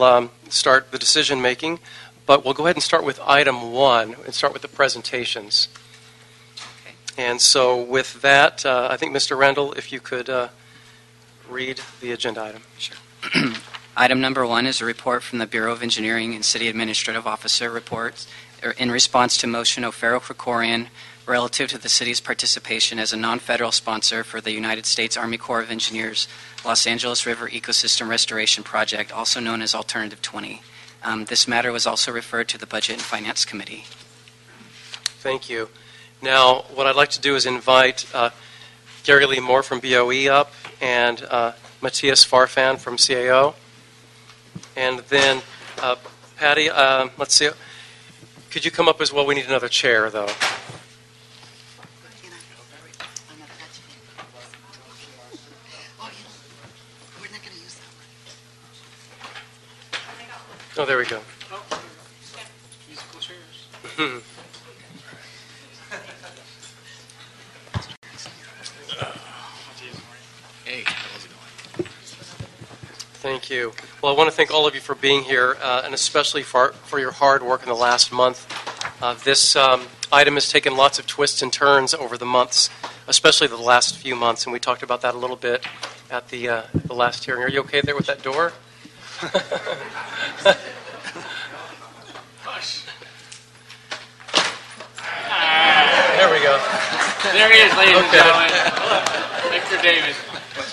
um, start the decision making, but we'll go ahead and start with item one and start with the presentations. Okay. And so, with that, uh, I think Mr. Rendell, if you could uh, read the agenda item. Sure. Item number one is a report from the Bureau of Engineering and City Administrative Officer reports in response to motion O'Farrell Krekorian relative to the city's participation as a non-federal sponsor for the United States Army Corps of Engineers Los Angeles River Ecosystem Restoration Project, also known as Alternative 20. Um, this matter was also referred to the Budget and Finance Committee. Thank you. Now, what I'd like to do is invite uh, Gary Lee Moore from BOE up and uh, Matthias Farfan from CAO. And then, uh, Patty, uh, let's see. Could you come up as well? We need another chair, though. Oh, there we go. Oh, musical chairs. Mm-hmm. Hey, how's it going? Thank you. Well, I want to thank all of you for being here, uh, and especially for, for your hard work in the last month. Uh, this um, item has taken lots of twists and turns over the months, especially the last few months, and we talked about that a little bit at the, uh, the last hearing. Are you okay there with that door? There we go. There he is, ladies Okay. and gentlemen. Victor Davis.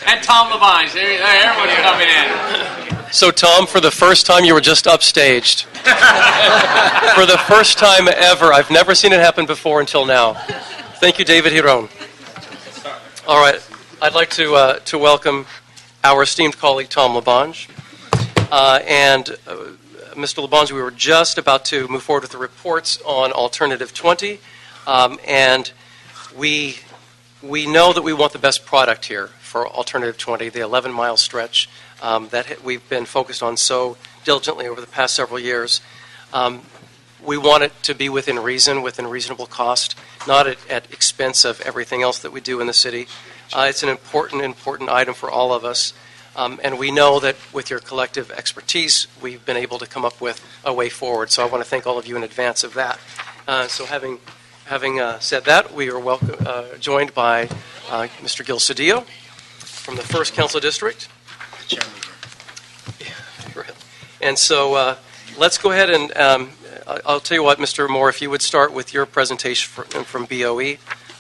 And Tom Levine. There, there, everyone's coming in. So, Tom, for the first time, you were just upstaged. for the first time ever. I've never seen it happen before until now. Thank you, David Hiron. All right. I'd like to, uh, to welcome our esteemed colleague, Tom LaBonge. Uh, and, uh, Mr. LaBonge, we were just about to move forward with the reports on Alternative 20. Um, and we, we know that we want the best product here for Alternative 20, the 11 mile stretch um, that we've been focused on so diligently over the past several years. Um, we want it to be within reason, within reasonable cost, not at, at expense of everything else that we do in the city. Uh, it's an important, important item for all of us. Um, and we know that with your collective expertise, we've been able to come up with a way forward. So I want to thank all of you in advance of that. Uh, so having having uh, said that, we are welcome, uh, joined by uh, Mr. Gil Cedillo from the First Council District. And so uh, let's go ahead and um, I- I'll tell you what, Mr. Moore, if you would start with your presentation fr- from BOE,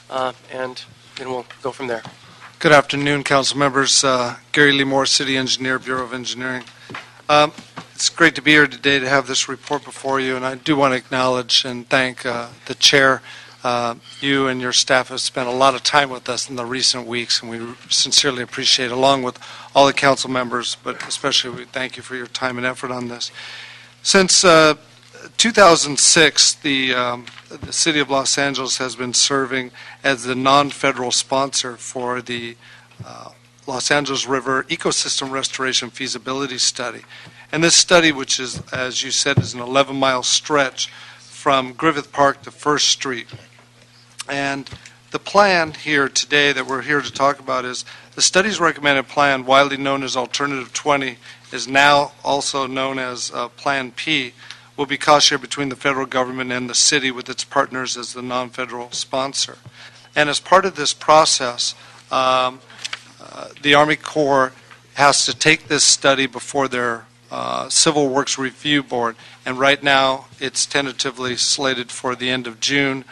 uh, and then we'll go from there. Good afternoon, council members. Uh, Gary Lee Moore, City Engineer, Bureau of Engineering. Um, It's great to be here today to have this report before you, and I do want to acknowledge and thank uh, the chair. Uh, You and your staff have spent a lot of time with us in the recent weeks, and we sincerely appreciate, along with all the council members, but especially we thank you for your time and effort on this. Since uh, 2006, the, um, the City of Los Angeles has been serving as the non-federal sponsor for the uh, Los Angeles River Ecosystem Restoration Feasibility Study. And this study, which is, as you said, is an 11-mile stretch from Griffith Park to First Street. And the plan here today that we're here to talk about is the study's recommended plan, widely known as Alternative 20, is now also known as uh, Plan P, will be cost shared between the federal government and the city with its partners as the non-federal sponsor. And as part of this process, um, uh, the Army Corps has to take this study before their uh, Civil Works Review Board, and right now it's tentatively slated for the end of June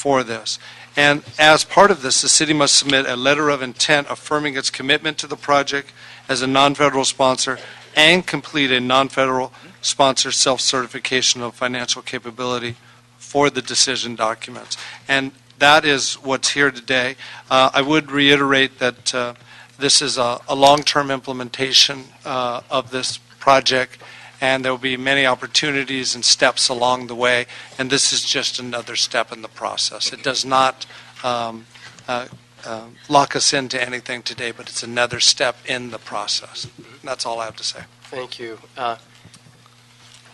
for this. And as part of this, the city must submit a letter of intent affirming its commitment to the project as a non-federal sponsor and complete a non-federal sponsor self-certification of financial capability for the decision documents. And that is what's here today. Uh, I would reiterate that uh, this is a, a long-term implementation uh, of this project, and there will be many opportunities and steps along the way, and this is just another step in the process. It does not um, uh, uh, lock us into anything today, but it's another step in the process. That's all I have to say. Thank you. Uh,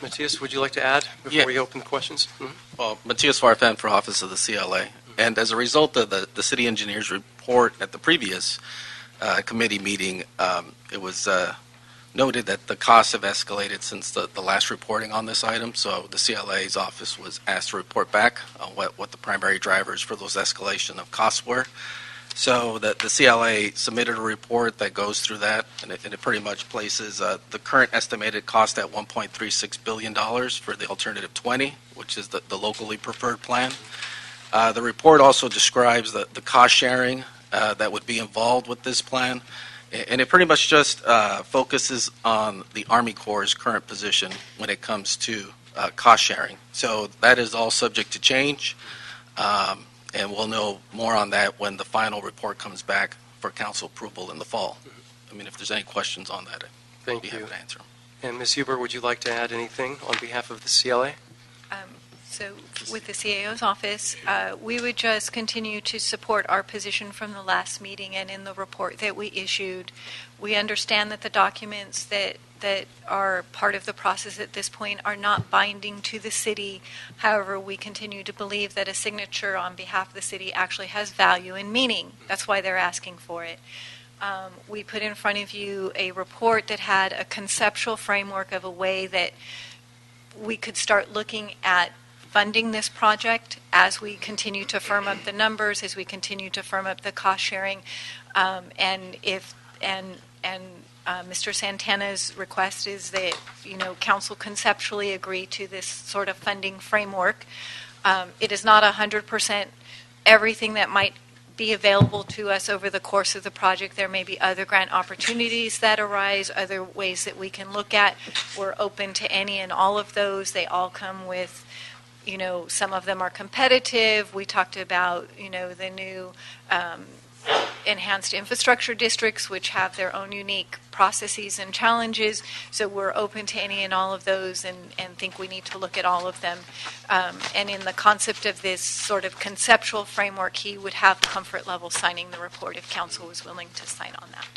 Matthias, would you like to add before Yeah. we open the questions? Mhm. Well, Matthias Farfan for Office of the CLA. And as a result of the, the city engineer's report at the previous uh, committee meeting, um, it was uh, noted that the costs have escalated since the, the last reporting on this item, so the CLA's office was asked to report back on what, what the primary drivers for those escalation of costs were. So the, the CLA submitted a report that goes through that, and it, and it pretty much places uh, the current estimated cost at $1.36 billion for the alternative 20, which is the, the locally preferred plan. Uh, the report also describes the, the cost sharing uh, that would be involved with this plan, and it pretty much just uh, focuses on the Army Corps' current position when it comes to uh, cost sharing. So that is all subject to change. Um, and we'll know more on that when the final report comes back for council approval in the fall. I mean, if there's any questions on that, I'd Thank be you. happy to answer them. And Ms. Huber, would you like to add anything on behalf of the CLA? Um, So with the CAO's office, uh, we would just continue to support our position from the last meeting and in the report that we issued. We understand that the documents that, that are part of the process at this point are not binding to the city. However, we continue to believe that a signature on behalf of the city actually has value and meaning. That's why they're asking for it. Um, We put in front of you a report that had a conceptual framework of a way that we could start looking at funding this project as we continue to firm up the numbers, as we continue to firm up the cost sharing. Um, And if, and, and uh, Mr. Santana's request is that, you know, council conceptually agree to this sort of funding framework. Um, It is not 100% everything that might be available to us over the course of the project. There may be other grant opportunities that arise, other ways that we can look at. We're open to any and all of those. They all come with, you know, some of them are competitive. We talked about, you know, the new um, enhanced infrastructure districts, which have their own unique processes and challenges. So we're open to any and all of those and, and think we need to look at all of them. Um, and in the concept of this sort of conceptual framework, he would have comfort level signing the report if council was willing to sign on that.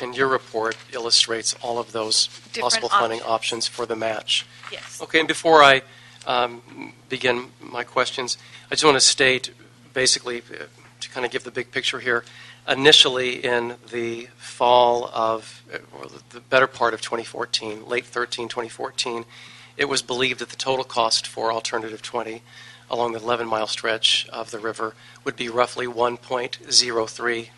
And your report illustrates all of those Different possible funding options. options for the match. Yes. Okay, and before I um, begin my questions, I just want to state, basically, uh, to kind of give the big picture here, initially in the fall of, uh, or the better part of 2014, late 13, 2014, it was believed that the total cost for Alternative 20 along the 11-mile stretch of the river would be roughly 1.03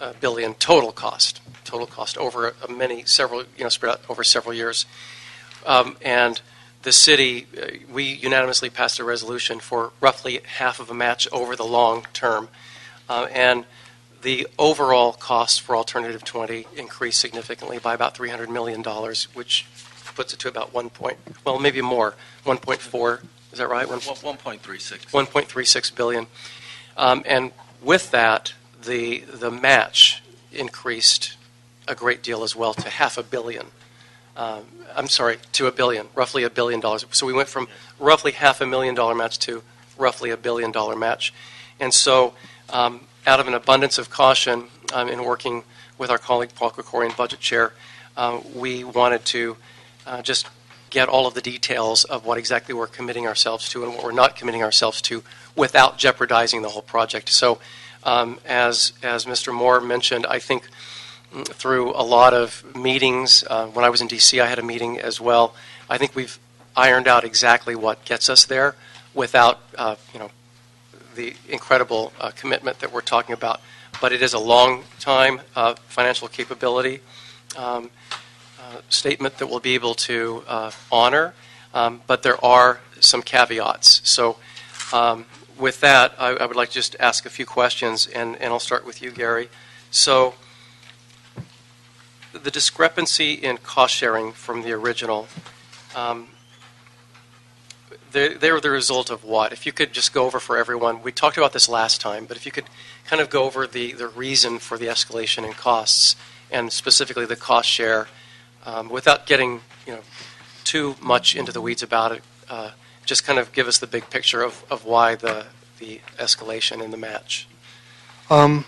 uh, total cost, total cost over many, several, you know, spread out over several years. Um, and the city, uh, we unanimously passed a resolution for roughly half of a match over the long term. Uh, and the overall cost for Alternative 20 increased significantly by about $300 million, which puts it to about 1 point, well, maybe more, 1.4, is that right? One- One- 1.36. 1.36 billion. Um, and with that, the the match increased a great deal as well to half a billion. Um, I'm sorry, to a billion, roughly a billion dollars. So we went from roughly half a million dollar match to roughly a billion dollar match. And so, um, out of an abundance of caution, um, in working with our colleague Paul Krekorian, budget chair, uh, we wanted to uh, just get all of the details of what exactly we're committing ourselves to and what we're not committing ourselves to without jeopardizing the whole project. So, um, as as Mr. Moore mentioned, I think through a lot of meetings, uh, when I was in D.C., I had a meeting as well. I think we've ironed out exactly what gets us there without, uh, you know, the incredible uh, commitment that we're talking about. But it is a long time uh, financial capability. Um, uh, statement that we'll be able to uh, honor, um, but there are some caveats. So, um, with that, I, I would like to just ask a few questions, and, and I'll start with you, Gary. So, the discrepancy in cost sharing from the original, um, they, they were the result of what? If you could just go over for everyone, we talked about this last time, but if you could kind of go over the, the reason for the escalation in costs, and specifically the cost share um, without getting you know too much into the weeds about it. Uh, just kind of give us the big picture of, of why the the escalation in the match. Um,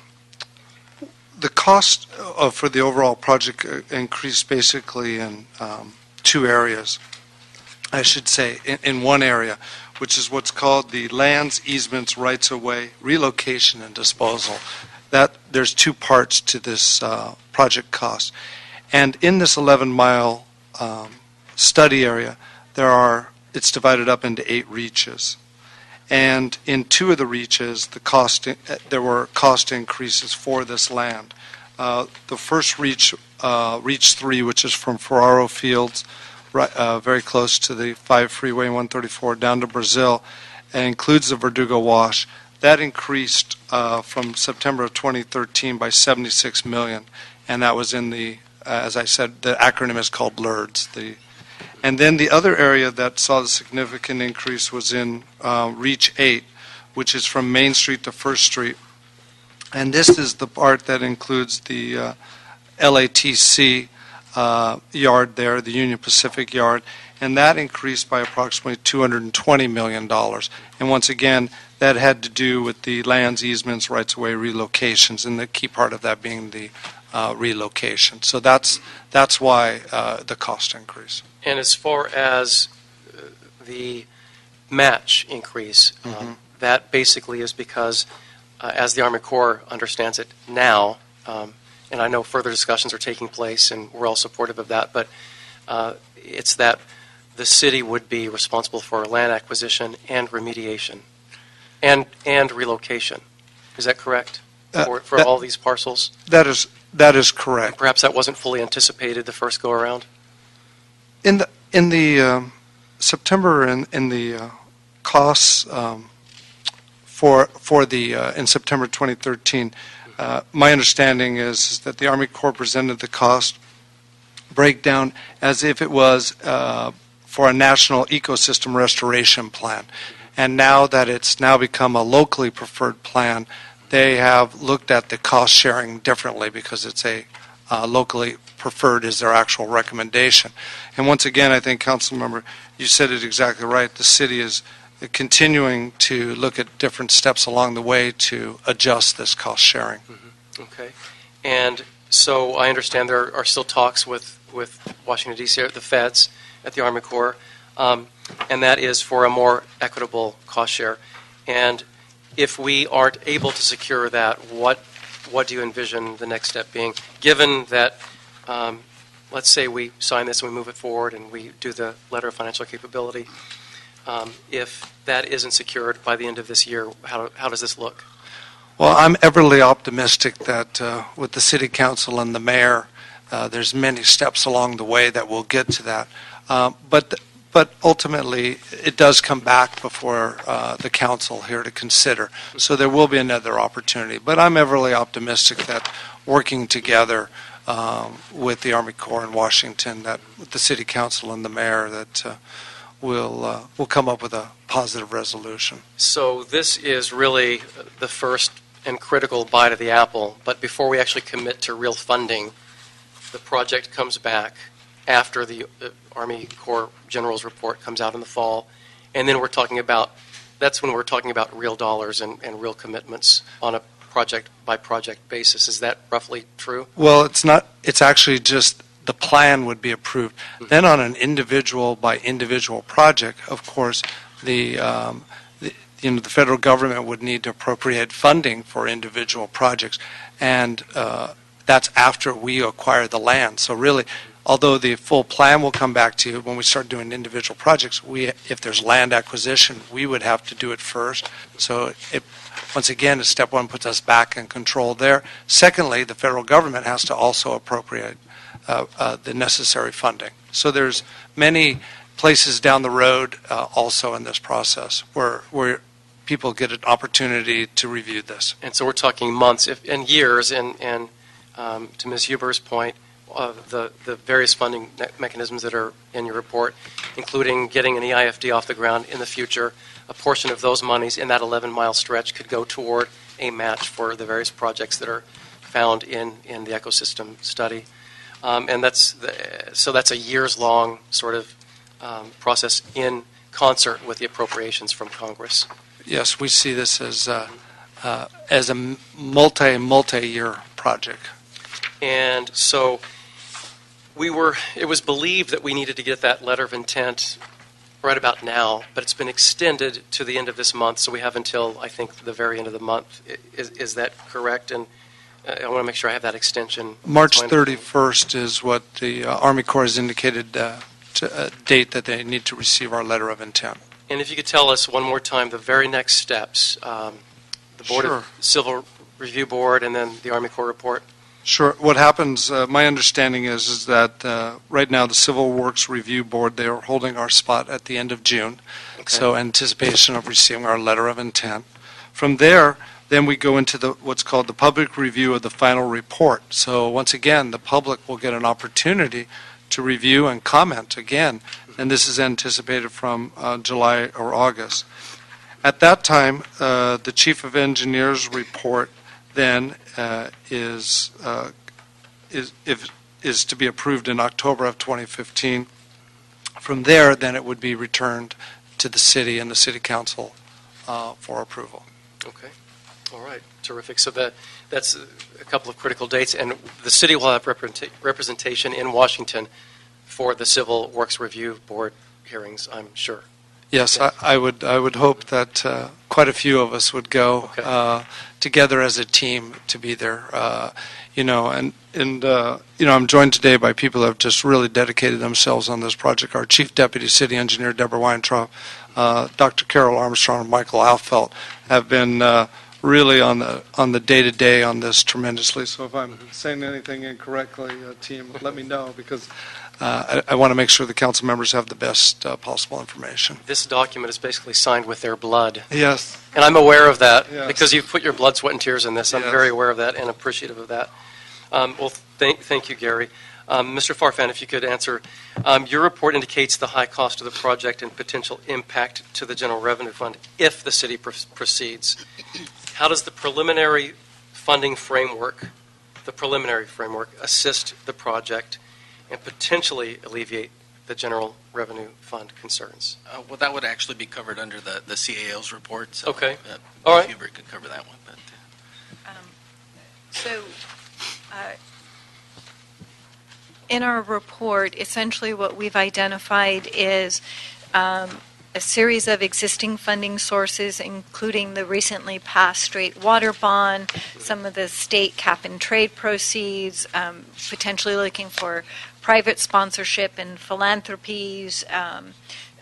The cost uh, for the overall project uh, increased basically in um, two areas. I should say, in, in one area, which is what's called the lands, easements, rights-of-way, relocation and disposal. That, there's two parts to this uh, project cost. And in this 11-mile um, study area, there are, it's divided up into eight reaches. And in two of the reaches, the cost, there were cost increases for this land. Uh, The first reach, uh, Reach 3, which is from Ferraro Fields, right, uh, very close to the 5 Freeway 134 down to Brazil, and includes the Verdugo Wash. That increased uh, from September of 2013 by 76 million, and that was in the, uh, as I said, the acronym is called LERRDs. The, and then the other area that saw the significant increase was in uh, Reach 8, which is from Main Street to First Street. And this is the part that includes the uh, LATC uh, yard there, the Union Pacific yard, and that increased by approximately $220 million. And once again, that had to do with the lands, easements, rights-of-way relocations, and the key part of that being the uh, relocation. So that's, that's why uh, the cost increase. And as far as uh, the match increase, um, Mhm. that basically is because, uh, as the Army Corps understands it now, um, and I know further discussions are taking place, and we're all supportive of that, but uh, it's that the city would be responsible for land acquisition and remediation, and and relocation. Is that correct? Uh, For, for that- all these parcels? That is, that is correct. Perhaps that wasn't fully anticipated the first go-around? In the, in the um, September, in, in the uh, costs um, for, for the, uh, in September 2013, uh, my understanding is is that the Army Corps presented the cost breakdown as if it was uh, for a national ecosystem restoration plan. And now that it's now become a locally preferred plan, they have looked at the cost sharing differently because it's a uh, locally preferred is their actual recommendation. And once again, I think, Council Member, you said it exactly right. The city is continuing to look at different steps along the way to adjust this cost sharing. Okay. And so I understand there are still talks with, with Washington D.C., at the feds, at the Army Corps, um, and that is for a more equitable cost share. And if we aren't able to secure that, what, what do you envision the next step being? Given that, um, let's say we sign this and we move it forward and we do the letter of financial capability, um, if that isn't secured by the end of this year, how, how does this look? Well, I'm everly optimistic that uh, with the city council and the mayor, uh, there's many steps along the way that will get to that. Uh, But, but ultimately, it does come back before uh, the council here to consider. So there will be another opportunity. But I'm everly optimistic that working together um, with the Army Corps in Washington, that with the city council and the mayor, that uh, we'll, uh, we'll come up with a positive resolution. So this is really the first and critical bite of the apple, but before we actually commit to real funding, the project comes back after the uh, Army Corps General's report comes out in the fall, and then we're talking about, that's when we're talking about real dollars and, and real commitments on a project-by-project basis. Is that roughly true? Well, it's not, it's actually just, the plan would be approved. Then on an individual by individual project, of course, the, um, the- you know, the federal government would need to appropriate funding for individual projects. And uh, that's after we acquire the land. So really, although the full plan will come back to you when we start doing individual projects, we, if there's land acquisition, we would have to do it first. So it, once again, step one puts us back in control there. Secondly, the federal government has to also appropriate uh, uh, the necessary funding. So there's many places down the road uh, also in this process where, where people get an opportunity to review this. And so we're talking months if, and years, and, and um, to Ms. Huber's point, uh, the, the various funding me- mechanisms that are in your report, including getting an EIFD off the ground in the future, a portion of those monies in that 11-mile stretch could go toward a match for the various projects that are found in, in the ecosystem study. Um, and that's, the, so that's a years-long sort of um, process in concert with the appropriations from Congress. Yes, we see this as, uh, uh, as a m- multi, multi-year project. And so we were, it was believed that we needed to get that letter of intent right about now, but it's been extended to the end of this month, so we have until, I think, the very end of the month. I- Is, is that correct? And I want to make sure I have that extension. March That's my understanding. 31st is what the uh, Army Corps has indicated, uh, to, uh, date that they need to receive our letter of intent. And if you could tell us one more time the very next steps, um, the Board Sure. of Civil Review Board and then the Army Corps report. Sure. What happens, uh, my understanding is, is that uh, right now the Civil Works Review Board, they are holding our spot at the end of June. Okay. So anticipation of receiving our letter of intent. From there, then we go into the, what's called the public review of the final report. So once again, the public will get an opportunity to review and comment again, and this is anticipated from uh, July or August. At that time, uh, the Chief of Engineers report then uh, is, uh, is, if, is to be approved in October of 2015. From there, then it would be returned to the city and the city council uh, for approval. Okay. All right. Terrific. So that, that's a couple of critical dates, and the city will have representa- representation in Washington for the Civil Works Review Board hearings, I'm sure. Yes, I, I would, I would hope that uh, quite a few of us would go Okay. uh, together as a team to be there. Uh, You know, and, and, uh, you know, I'm joined today by people who have just really dedicated themselves on this project. Our Chief Deputy City Engineer, Deborah Weintraub, uh, Dr. Carol Armstrong, and Michael Affeldt have been uh, really on the, on the day-to-day on this tremendously. So if I'm saying anything incorrectly, uh, team, let me know, because I, I want to make sure the council members have the best uh, possible information. This document is basically signed with their blood. Yes. And I'm aware of that Yes. because you've put your blood, sweat, and tears in this. I'm Yes. very aware of that and appreciative of that. Um, well, thank, thank you, Gary. Um, Mr. Farfan, if you could answer, um, your report indicates the high cost of the project and potential impact to the general revenue fund if the city pr- proceeds. How does the preliminary funding framework, the preliminary framework, assist the project and potentially alleviate the general revenue fund concerns? Uh, Well, that would actually be covered under the, the CAO's report. so, Okay. uh, All right. Hubert could cover that one, but. uh, So, uh, in our report, essentially what we've identified is um, a series of existing funding sources, including the recently passed straight water bond, some of the state cap and trade proceeds, um, potentially looking for private sponsorship and philanthropies, um,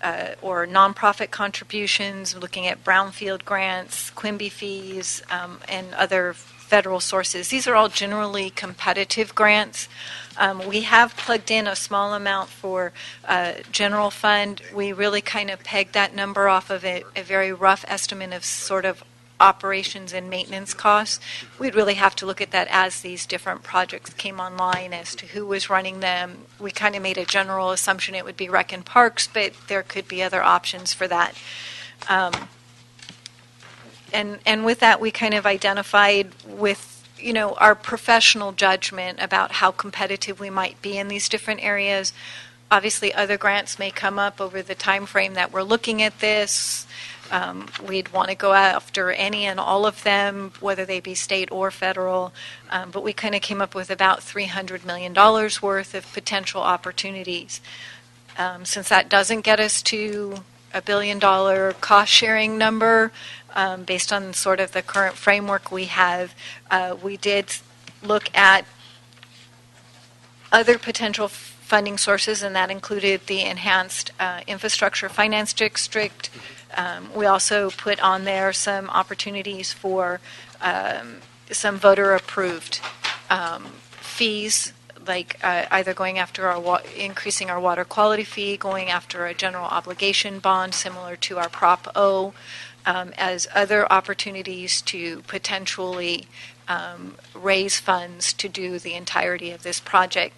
uh, or nonprofit contributions, looking at brownfield grants, Quimby fees, um, and other federal sources. These are all generally competitive grants. Um, we have plugged in a small amount for uh, general fund. We really kind of pegged that number off of a, a very rough estimate of sort of operations and maintenance costs. We'd really have to look at that as these different projects came online as to who was running them. We kind of made a general assumption it would be Rec and Parks, but there could be other options for that. Um, and and with that, we kind of identified with you know our professional judgment about how competitive we might be in these different areas. Obviously, other grants may come up over the time frame that we're looking at this. Um, we'd want to go after any and all of them, whether they be state or federal. Um, but we kind of came up with about $300 million worth of potential opportunities. Um, since that doesn't get us to a billion dollar cost sharing number, um, based on sort of the current framework we have, uh, we did look at other potential funding sources, and that included the enhanced uh, infrastructure finance district. Um, we also put on there some opportunities for um, some voter approved um, fees, like uh, either going after our wa- increasing our water quality fee, going after a general obligation bond similar to our Prop O, um, as other opportunities to potentially um, raise funds to do the entirety of this project.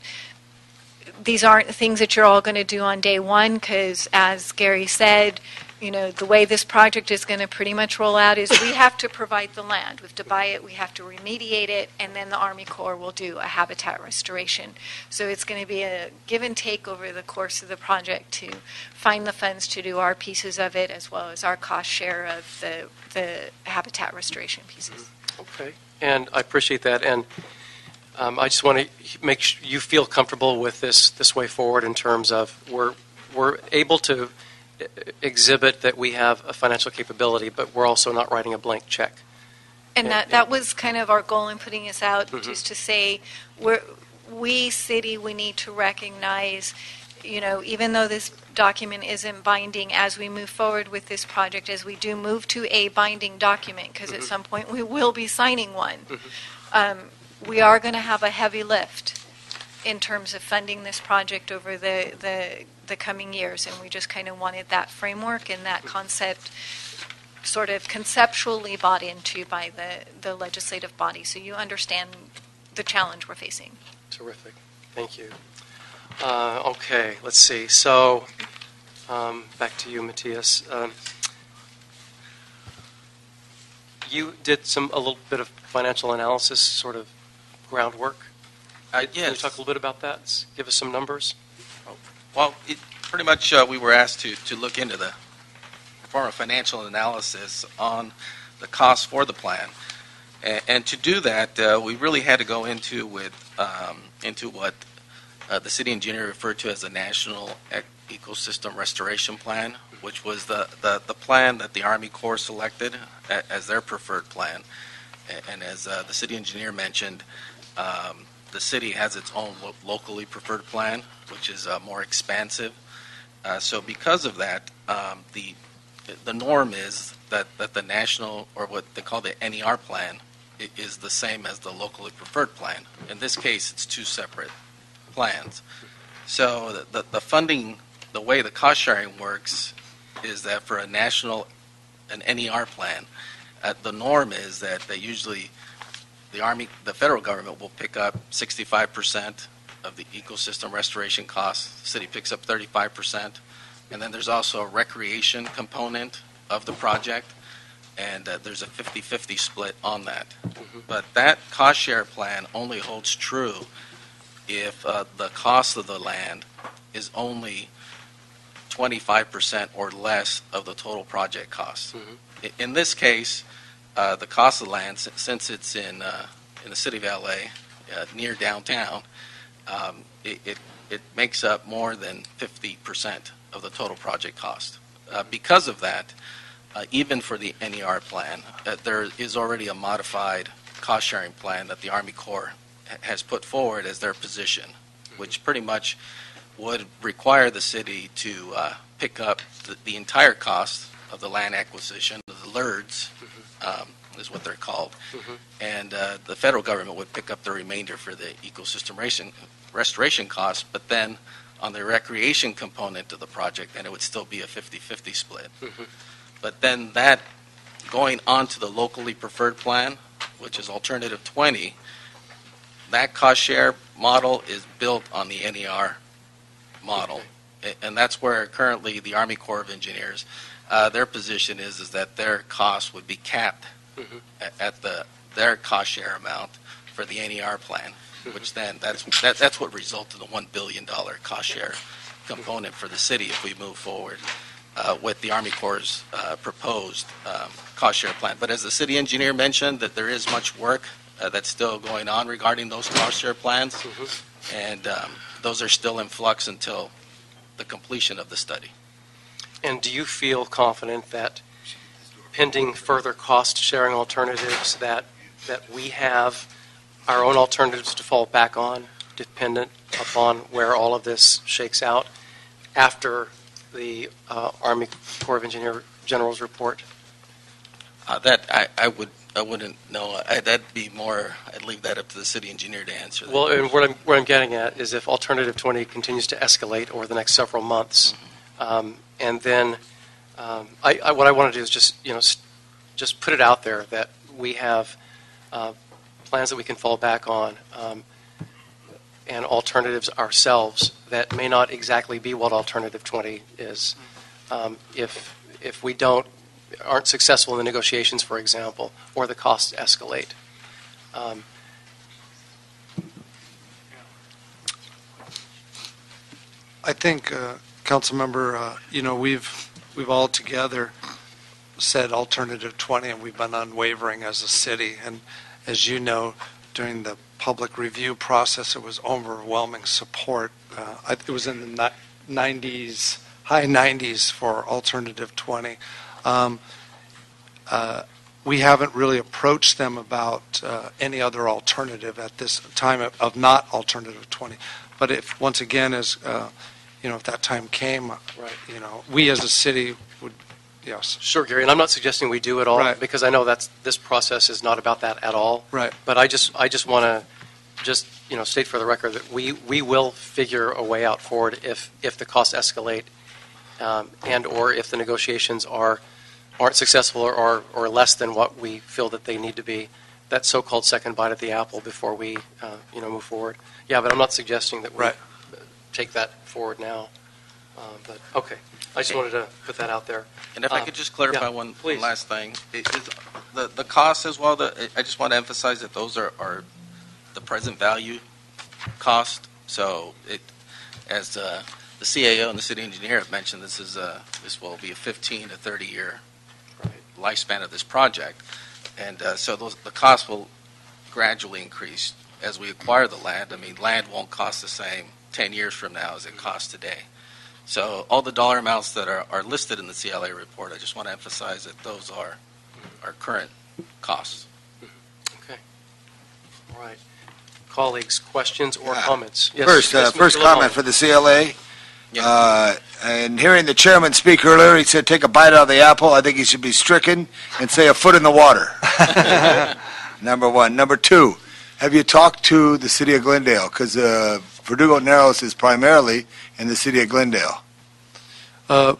These aren't things that you're all going to do on day one because, as Gary said, you know, the way this project is going to pretty much roll out is we have to provide the land. We have to buy it, we have to remediate it, and then the Army Corps will do a habitat restoration. So it's going to be a give and take over the course of the project to find the funds to do our pieces of it as well as our cost share of the, the habitat restoration pieces. Okay, and I appreciate that, and um, I just want to make sure you feel comfortable with this, this way forward in terms of we're, we're able to exhibit that we have a financial capability, but we're also not writing a blank check. And that, that was kind of our goal in putting this out, Mhm. just to say, we're, we, city, we need to recognize, you know, even though this document isn't binding, as we move forward with this project, as we do move to a binding document, because at Mhm. some point we will be signing one, Mhm. um, we are going to have a heavy lift in terms of funding this project over the, the, the coming years, and we just kind of wanted that framework and that concept sort of conceptually bought into by the, the legislative body, so you understand the challenge we're facing. Terrific. Thank you. Uh, Okay, let's see. So, um, back to you, Matthias. Um, You did some, a little bit of financial analysis, sort of groundwork. Uh, Can you talk a little bit about that? Give us some numbers. Well, it, pretty much, uh, we were asked to, to look into the, perform a financial analysis on the cost for the plan. And, and to do that, uh, we really had to go into with, um, into what uh, the city engineer referred to as the National Ec- Ecosystem Restoration Plan, which was the, the, the plan that the Army Corps selected a- as their preferred plan. A- And as uh, the city engineer mentioned, um, the city has its own lo- locally preferred plan, which is uh, more expansive. Uh, So because of that, um, the, the norm is that, that the national, or what they call the NER plan, is the same as the locally preferred plan. In this case, it's two separate plans. So the- the, the funding, the way the cost sharing works is that for a national, an NER plan, uh, the norm is that they usually, the Army, the federal government will pick up 65% of the ecosystem restoration costs. The city picks up 35%. And then there's also a recreation component of the project, and uh, there's a 50-50 split on that. But that cost share plan only holds true if uh, the cost of the land is only 25% or less of the total project cost. Mhm. In this case, uh, the cost of the land, si- since it's in, uh, in the city of LA, uh, near downtown, um, it, it, it makes up more than 50% of the total project cost. Uh, because of that, uh, even for the NER plan, uh, there is already a modified cost sharing plan that the Army Corps ha- has put forward as their position, which pretty much would require the city to uh, pick up the, the entire cost of the land acquisition, the LERRDs, um, is what they're called, Mhm. and uh, the federal government would pick up the remainder for the ecosystem ration, restoration costs, but then on the recreation component of the project, then it would still be a 50-50 split. Mhm. But then that, going on to the locally preferred plan, which is alternative 20, that cost share model is built on the NER model. A- And that's where currently the Army Corps of Engineers, uh, their position is, is that their costs would be capped Mhm. a- at the, their cost share amount for the NER plan, which then, that's, that, that's what resulted in the $1 billion cost share component for the city if we move forward uh, with the Army Corps' uh, proposed um, cost share plan. But as the city engineer mentioned, that there is much work uh, that's still going on regarding those cost share plans, Mhm. and um, those are still in flux until the completion of the study. And do you feel confident that pending further cost-sharing alternatives, that, that we have our own alternatives to fall back on, dependent upon where all of this shakes out after the uh, Army Corps of Engineer General's report? Uh, That, I, I would, I wouldn't know, I- that'd be more, I'd leave that up to the city engineer to answer that. Well, and what I'm, what I'm getting at is if Alternative 20 continues to escalate over the next several months, um, and then, um, I, I, what I want to do is just, you know, just put it out there that we have uh, plans that we can fall back on, um, and alternatives ourselves that may not exactly be what Alternative 20 is. Um, If, if we don't, aren't successful in the negotiations, for example, or the costs escalate. Um, I think, uh, Councilmember, uh, you know, we've, we've all together said alternative 20, and we've been unwavering as a city. And as you know, during the public review process, it was overwhelming support. Uh, It was in the ni- 90s, high 90s for alternative 20. Um, uh, we haven't really approached them about uh, any other alternative at this time of- of not alternative 20. But if, once again, as, uh, you know, if that time came, uh, Right. you know, we as a city would, yes, Sure, Gary, and I'm not suggesting we do it all, Right. because I know that's, this process is not about that at all. right. But I just, I just want to just, you know, state for the record that we, we will figure a way out forward if, if the costs escalate um, and/or if the negotiations are, aren't successful or, or, or less than what we feel that they need to be. That so-called second bite at the apple before we, uh, you know, move forward. Yeah, but I'm not suggesting that we Right. Take that forward now. Um, But, okay, I just wanted to put that out there. And if I Uh, could just clarify yeah, one one please. last thing. It- The, the costs as well, the- I just want to emphasize that those are, are the present value cost. So it, as uh, the CAO and the city engineer have mentioned, this is a, this will be a 15 to 30-year lifespan of this project. And uh, so those, the cost will gradually increase as we acquire the land. I mean, land won't cost the same 10 years from now as it costs today. So all the dollar amounts that are, are listed in the CLA report, I just want to emphasize that those are our current costs. Okay. All right. Colleagues, questions or Yeah. comments? Yes, First, uh, yes, first Mr. comment for the CLA. Yeah. Uh, And hearing the chairman speak earlier, he said, take a bite out of the apple. I think he should be stricken and say a foot in the water. Number one. Number two, have you talked to the city of Glendale? Because Verdugo Narrows is primarily in the city of Glendale. Uh,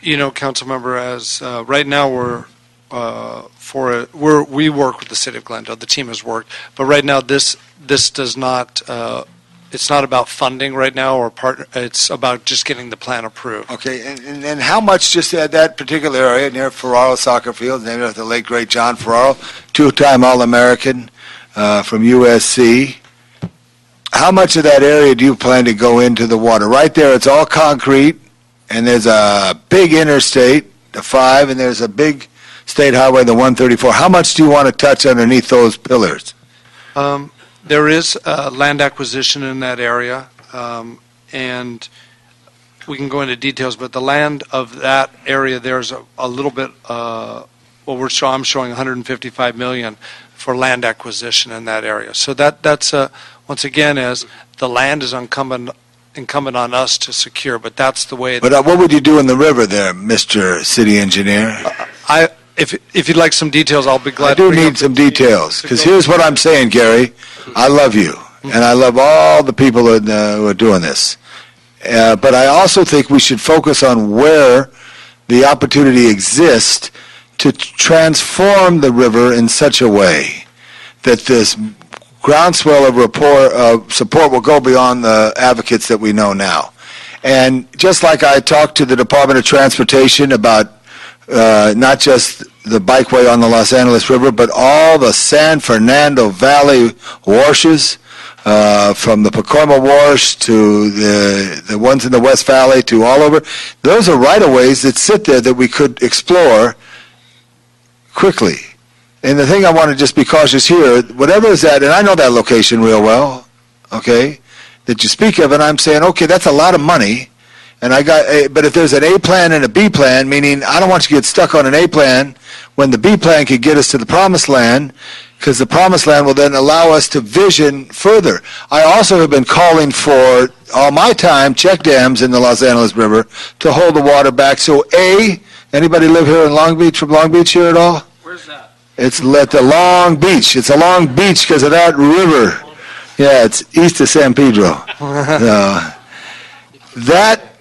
You know, council member, as, uh, right now, we're, uh, for, we're, we work with the city of Glendale, the team has worked, but right now, this, this does not, uh, it's not about funding right now or partner, it's about just getting the plan approved. Okay, and, and then how much just at that particular area near Ferraro Soccer Field, named after the late great John Ferraro, two-time All-American uh, from USC. How much of that area do you plan to go into the water? Right there, it's all concrete, and there's a big interstate, the five, and there's a big state highway, the 134. How much do you want to touch underneath those pillars? Um, There is uh, land acquisition in that area, um, and we can go into details, but the land of that area, there's a a little bit, uh, well, we're, show- I'm showing 155 million for land acquisition in that area. So that, that's, uh, once again, is the land is incumbent, incumbent on us to secure, but that's the way, But uh, what would you do in the river there, Mr. City Engineer? I, if, if you'd like some details, I'll be glad. I do need some details, because here's what I'm saying, Gary. I love you, and I love all the people uh, who are doing this. Uh, But I also think we should focus on where the opportunity exists to transform the river in such a way that this groundswell of rapport, of support will go beyond the advocates that we know now. And just like I talked to the Department of Transportation about uh, not just the bikeway on the Los Angeles River, but all the San Fernando Valley washes, uh, from the Pacoima Wash to the the ones in the West Valley to all over. Those are right-of-ways that sit there that we could explore quickly. And the thing I want to just be cautious here, whatever is that, and I know that location real well, okay, that you speak of, and I'm saying, okay, that's a lot of money, and I got, a, but if there's an A plan and a B plan, meaning I don't want you to get stuck on an A plan when the B plan could get us to the promised land, because the promised land will then allow us to vision further. I also have been calling for all my time check dams in the Los Angeles River to hold the water back. So A, anybody live here in Long Beach from Long Beach here at all? Where's that? It's at the Long Beach. It's a Long Beach because of that river. Yeah, it's east of San Pedro. Uh, that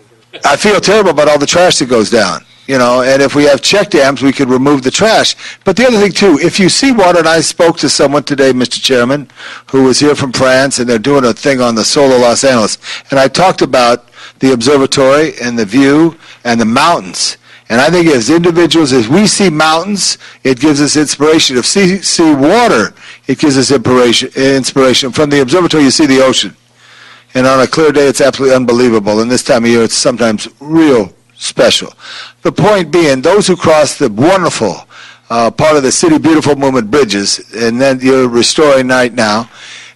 I feel terrible about all the trash that goes down. You know, and if we have check dams, we could remove the trash. But the other thing too, if you see water, and I spoke to someone today, Mr. Chairman, who was here from France, and they're doing a thing on the Solar Los Angeles, and I talked about the observatory and the view and the mountains. And I think as individuals, as we see mountains, it gives us inspiration. If see see water, it gives us inspiration. Inspiration from the observatory, you see the ocean, and on a clear day, it's absolutely unbelievable. And this time of year, it's sometimes real special. The point being, those who cross the wonderful uh, part of the City Beautiful Movement bridges, and then you're restoring right now,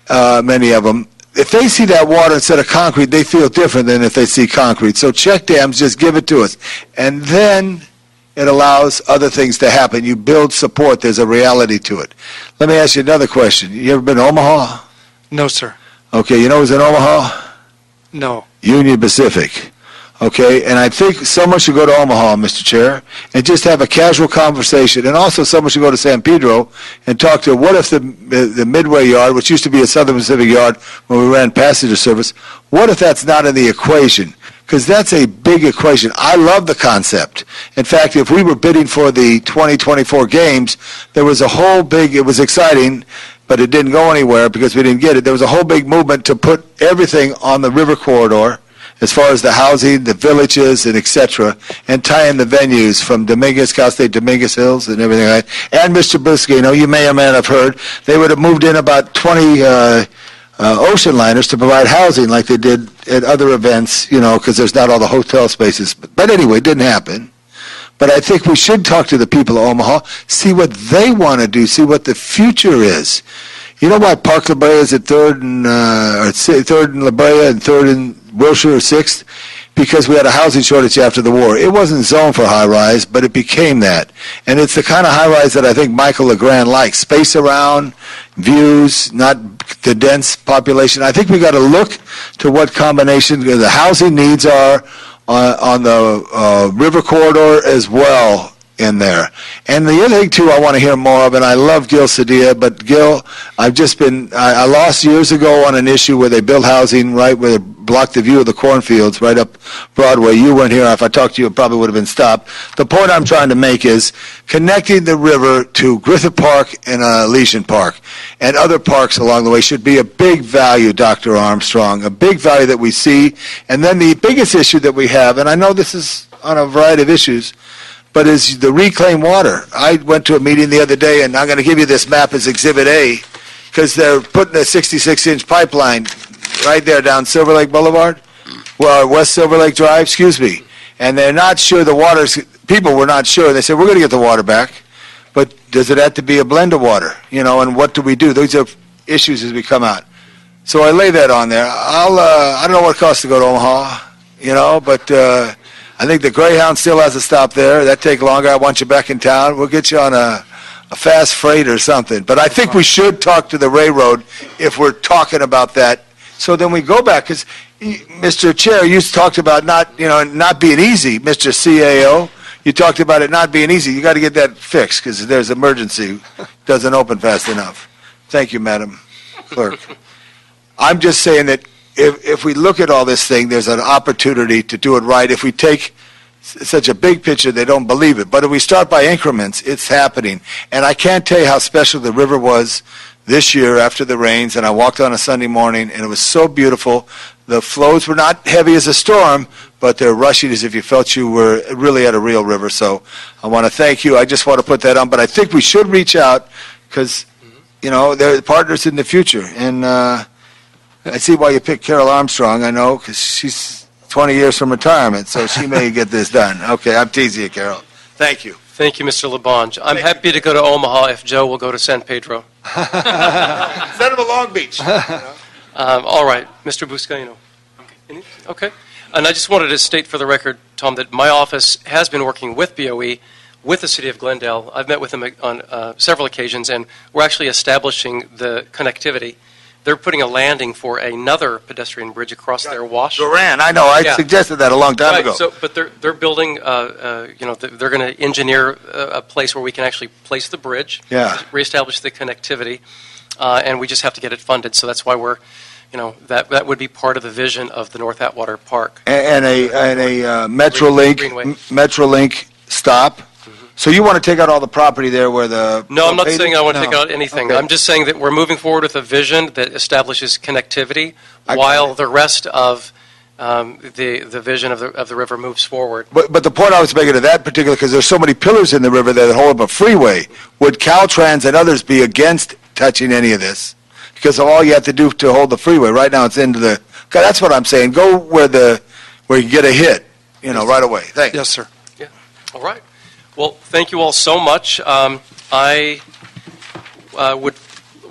uh, many of them, if they see that water instead of concrete, they feel different than if they see concrete. So check dams, just give it to us. And then, it allows other things to happen. You build support. There's a reality to it. Let me ask you another question. You ever been to Omaha? No, sir. Okay, you know who's in Omaha? No. Union Pacific. Okay, and I think someone should go to Omaha, Mr. Chair, and just have a casual conversation. And also, someone should go to San Pedro and talk to what if the the Midway Yard, which used to be a Southern Pacific Yard when we ran passenger service, what if that's not in the equation? Because that's a big equation. I love the concept. In fact, if we were bidding for the 2024 games, there was a whole big. It was exciting but it didn't go anywhere because we didn't get it. There was a whole big movement to put everything on the river corridor as far as the housing, the villages, and et cetera, and tie in the venues from Dominguez, Cal State Dominguez Hills, and everything like that. And Mr. Buscaino, you know, you may or may not have heard, they would have moved in about 20 uh, uh, ocean liners to provide housing like they did at other events, you know, because there's not all the hotel spaces. But, but anyway, it didn't happen. But I think we should talk to the people of Omaha, see what they want to do, see what the future is. You know why Park La Brea is at third and uh, third in La Brea and third in Wilshire or sixth? Because we had a housing shortage after the war. It wasn't zoned for high rise, but it became that. And it's the kind of high rise that I think Michael LoGrande likes. Space around, views, not the dense population. I think we got to look to what combination the housing needs are on, on the uh, river corridor as well in there. And the other thing too, I want to hear more of, and I love Gil Cedillo, but Gil, I've just been, I, I lost years ago on an issue where they built housing right where they blocked the view of the cornfields right up Broadway. You weren't here. If I talked to you, it probably would have been stopped. The point I'm trying to make is connecting the river to Griffith Park and uh, Elysian Park and other parks along the way should be a big value, Dr. Armstrong, a big value that we see. And then the biggest issue that we have, and I know this is on a variety of issues, but is the reclaimed water. I went to a meeting the other day, and I'm going to give you this map as Exhibit A, because they're putting a 66-inch pipeline right there down Silver Lake Boulevard, well, West Silver Lake Drive, excuse me. And they're not sure the water's, people were not sure. They said, we're going to get the water back, but does it have to be a blend of water? You know, and what do we do? Those are issues as we come out. So I lay that on there. I'll, uh, I don't know what it costs to go to Omaha, you know, but, uh, I think the Greyhound still has a stop there. That take longer. I want you back in town. We'll get you on a, a fast freight or something. But I think we should talk to the railroad if we're talking about that. So then we go back because Mr. Chair, you talked about not you know not being easy, Mr. CAO. You talked about it not being easy. You got to get that fixed because there's emergency. Doesn't open fast enough. Thank you, Madam Clerk. I'm just saying that if, if we look at all this thing, there's an opportunity to do it right. If we take such a big picture, they don't believe it. But if we start by increments, it's happening. And I can't tell you how special the river was this year after the rains. And I walked on a Sunday morning, and it was so beautiful. The flows were not heavy as a storm, but they're rushing as if you felt you were really at a real river. So I want to thank you. I just want to put that on. But I think we should reach out because, you know, they're partners in the future. And, uh, I see why you picked Carol Armstrong, I know, because she's 20 years from retirement, so she may get this done. Okay, I'm teasing you, Carol. Thank you. Thank you, Mr. LaBonge. I'm happy to go to Omaha if Joe will go to San Pedro. Send him to Long Beach. Um, all right, Mr. Buscaino. Any- Okay. And I just wanted to state for the record, Tom, that my office has been working with BOE, with the city of Glendale. I've met with them on uh, several occasions, and we're actually establishing the connectivity. They're putting a landing for another pedestrian bridge across their wash. Duran, I know, I Yeah. suggested that a long time Right, ago. So, but they're they're building, uh, uh, you know, th- they're going to engineer a, a place where we can actually place the bridge, Yeah. reestablish the connectivity, uh, and we just have to get it funded. So that's why we're, you know, that that would be part of the vision of the North Atwater Park. A- And a, and a uh, Metrolink, M- Metrolink stop. So you want to take out all the property there where the... No, I'm not propane- saying I want to No. take out anything. Okay. I'm just saying that we're moving forward with a vision that establishes connectivity, I got while it. the rest of um, the the vision of the of the river moves forward. But, but the point I was making to that particular, because there's so many pillars in the river that hold up a freeway, would Caltrans and others be against touching any of this? Because of all you have to do to hold the freeway, right now it's into the, 'cause that's what I'm saying, go where the, where you get a hit, you know, right away. Thanks. Yes, sir. All right. Well, thank you all so much. Um, I uh, would.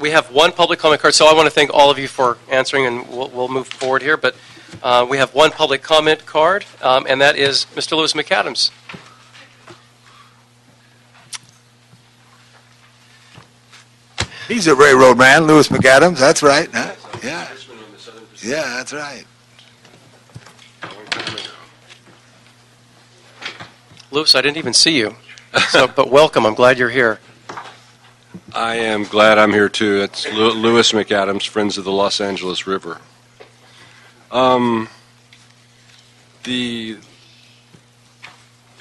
We have one public comment card, so I want to thank all of you for answering, and we'll, we'll move forward here. But uh, we have one public comment card, um, and that is Mr. Lewis MacAdams. He's a railroad man, Lewis MacAdams. That's right. Huh? Yeah. Yeah, that's right. Lewis, I didn't even see you. So, but welcome. I'm glad you're here. I am glad I'm here too. It's Lew- Lewis MacAdams, Friends of the Los Angeles River. Um, the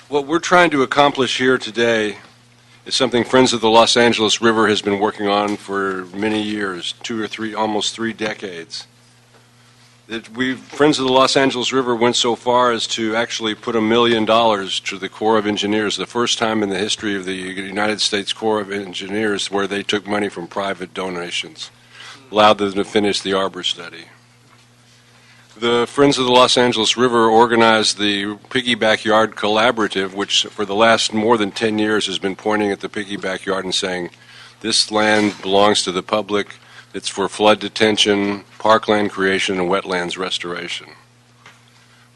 what we're trying to accomplish here today is something Friends of the Los Angeles River has been working on for many years, two or three, almost three decades. That we Friends of the Los Angeles River went so far as to actually put a million dollars to the Corps of Engineers, the first time in the history of the United States Corps of Engineers where they took money from private donations, allowed them to finish the ARBOR study. The Friends of the Los Angeles River organized the Piggyback Yard Collaborative, which for the last more than 10 years has been pointing at the Piggyback Yard and saying, this land belongs to the public, it's for flood detention, parkland creation, and wetlands restoration.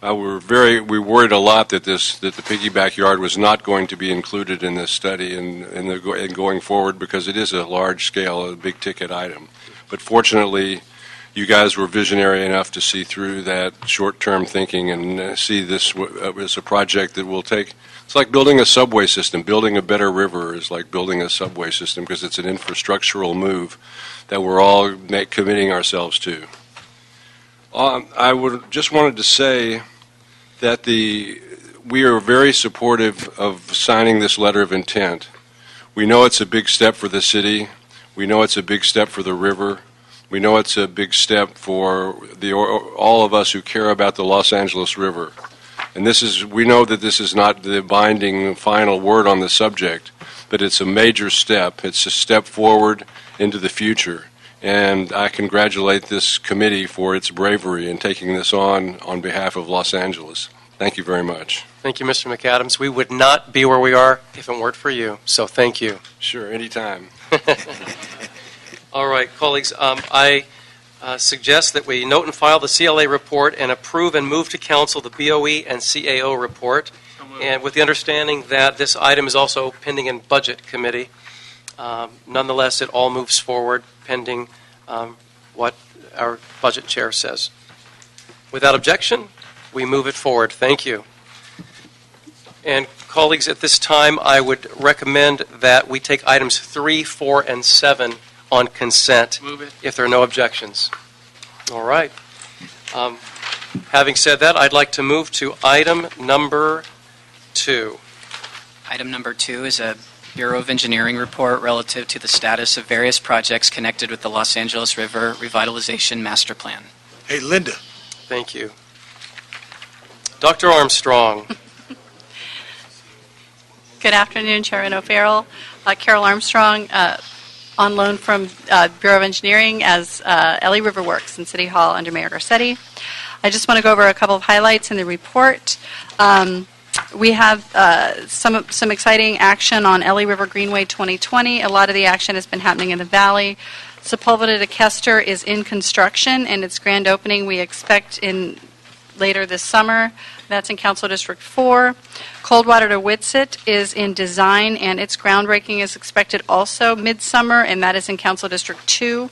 Uh, we were very we worried a lot that this that the Piggyback Yard was not going to be included in this study and and, the, going forward because it is a large scale, a big ticket item. But fortunately, you guys were visionary enough to see through that short-term thinking and uh, see this uh, as a project that will take. It's like building a subway system. Building a better river is like building a subway system because it's an infrastructural move that we're all make, committing ourselves to. Um, I would just wanted to say that the we are very supportive of signing this letter of intent. We know it's a big step for the city. We know it's a big step for the river. We know it's a big step for the all of us who care about the Los Angeles River. And this is we know that this is not the binding final word on the subject, but it's a major step. It's a step forward into the future. And I congratulate this committee for its bravery in taking this on on behalf of Los Angeles. Thank you very much. Thank you, Mr. MacAdams. We would not be where we are if it weren't for you. So thank you. Sure, anytime. All right, colleagues, um, I uh, suggest that we note and file the CLA report and approve and move to council the BOE and CAO report, and with the understanding that this item is also pending in Budget Committee. Um, nonetheless, it all moves forward pending um, what our budget chair says. Without objection, we move it forward. Thank you. And colleagues, at this time, I would recommend that we take items three, four, and seven on consent Move it. if there are no objections. All right. Um, having said that, I'd like to move to item number two. Item number two is a Bureau of Engineering report relative to the status of various projects connected with the Los Angeles River Revitalization Master Plan. Hey, Linda, Thank you. Dr. Armstrong. Good afternoon, Chairman O'Farrell. Uh, Carol Armstrong, uh, on loan from uh, Bureau of Engineering as uh, River Works in City Hall under Mayor Garcetti. I just want to go over a couple of highlights in the report. Um, we have uh, some some exciting action on LA River Greenway 2020. A lot of the action has been happening in the valley. Sepulveda to Kester is in construction, and its grand opening we expect in later this summer. That's in Council District 4. Coldwater to Whitsett is in design, and its groundbreaking is expected also midsummer, and that is in Council District 2.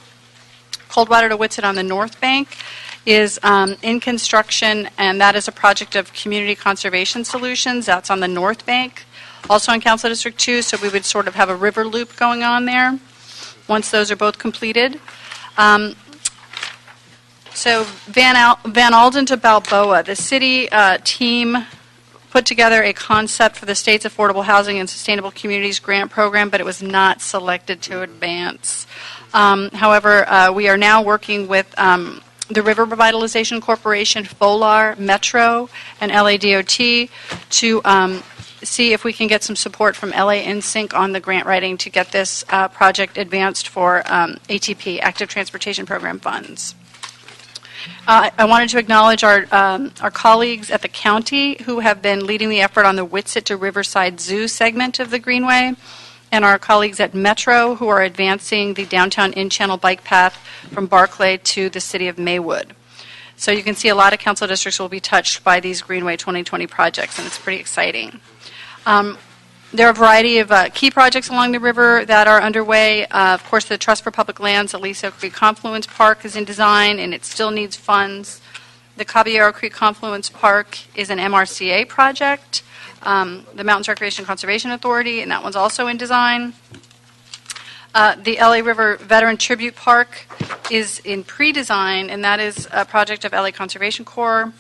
Coldwater to Whitsett on the North Bank is um, in construction, and that is a project of Community Conservation Solutions. That's on the North Bank, also in Council District 2, so we would sort of have a river loop going on there once those are both completed. Um, so Van, Al- Vanalden to Balboa, the city uh, team put together a concept for the state's affordable housing and sustainable communities grant program, but it was not selected to advance. Um, however, uh, we are now working with um, the River Revitalization Corporation, FOLAR, Metro, and LADOT to um, see if we can get some support from LA InSync on the grant writing to get this uh, project advanced for um, ATP, Active Transportation Program funds. Uh, I wanted to acknowledge our, um, our colleagues at the county who have been leading the effort on the Whitsett to Riverside Zoo segment of the Greenway, and our colleagues at Metro who are advancing the downtown in-channel bike path from Barclay to the city of Maywood. So you can see a lot of council districts will be touched by these Greenway 2020 projects, and it's pretty exciting. Um, There are a variety of uh, key projects along the river that are underway. Uh, Of course, the Trust for Public Lands, Aliso Creek Confluence Park is in design, and it still needs funds. The Caballero Creek Confluence Park is an MRCA project. Um, The Mountains Recreation Conservation Authority, and that one's also in design. Uh, The LA River Veteran Tribute Park is in pre-design, and that is a project of LA Conservation Corps.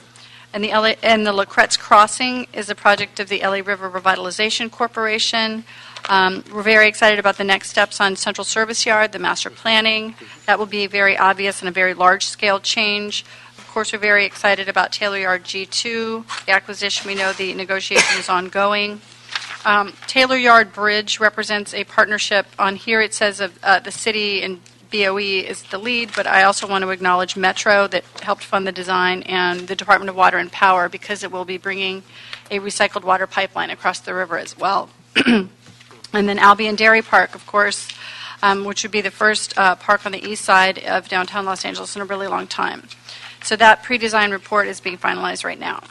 And the LA, and the La Kretz Crossing is a project of the LA River Revitalization Corporation. Um, We're very excited about the next steps on Central Service Yard, the master planning. That will be very obvious and a very large-scale change. Of course, we're very excited about Taylor Yard G2, the acquisition. We know the negotiation is ongoing. Um, Taylor Yard Bridge represents a partnership. On here, it says of uh, the city and BOE is the lead, but I also want to acknowledge Metro that helped fund the design and the Department of Water and Power because it will be bringing a recycled water pipeline across the river as well. and then Albion Dairy Park, of course, um, which would be the first uh, park on the east side of downtown Los Angeles in a really long time. So that pre-design report is being finalized right now.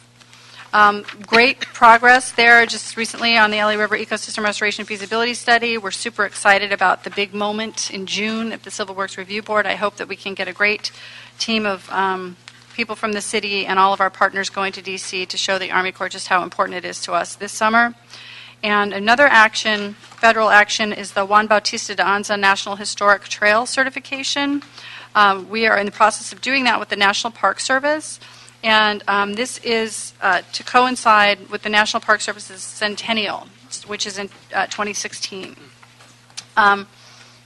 Um, Great progress there just recently on the LA River Ecosystem Restoration Feasibility Study. We're super excited about the big moment in June at the Civil Works Review Board. I hope that we can get a great team of um, people from the city and all of our partners going to DC to show the Army Corps just how important it is to us this summer. And another action, federal action, is the Juan Bautista de Anza National Historic Trail Certification. Um, We are in the process of doing that with the National Park Service. And um, this is uh, to coincide with the National Park Service's centennial, which is in uh, 2016. Um,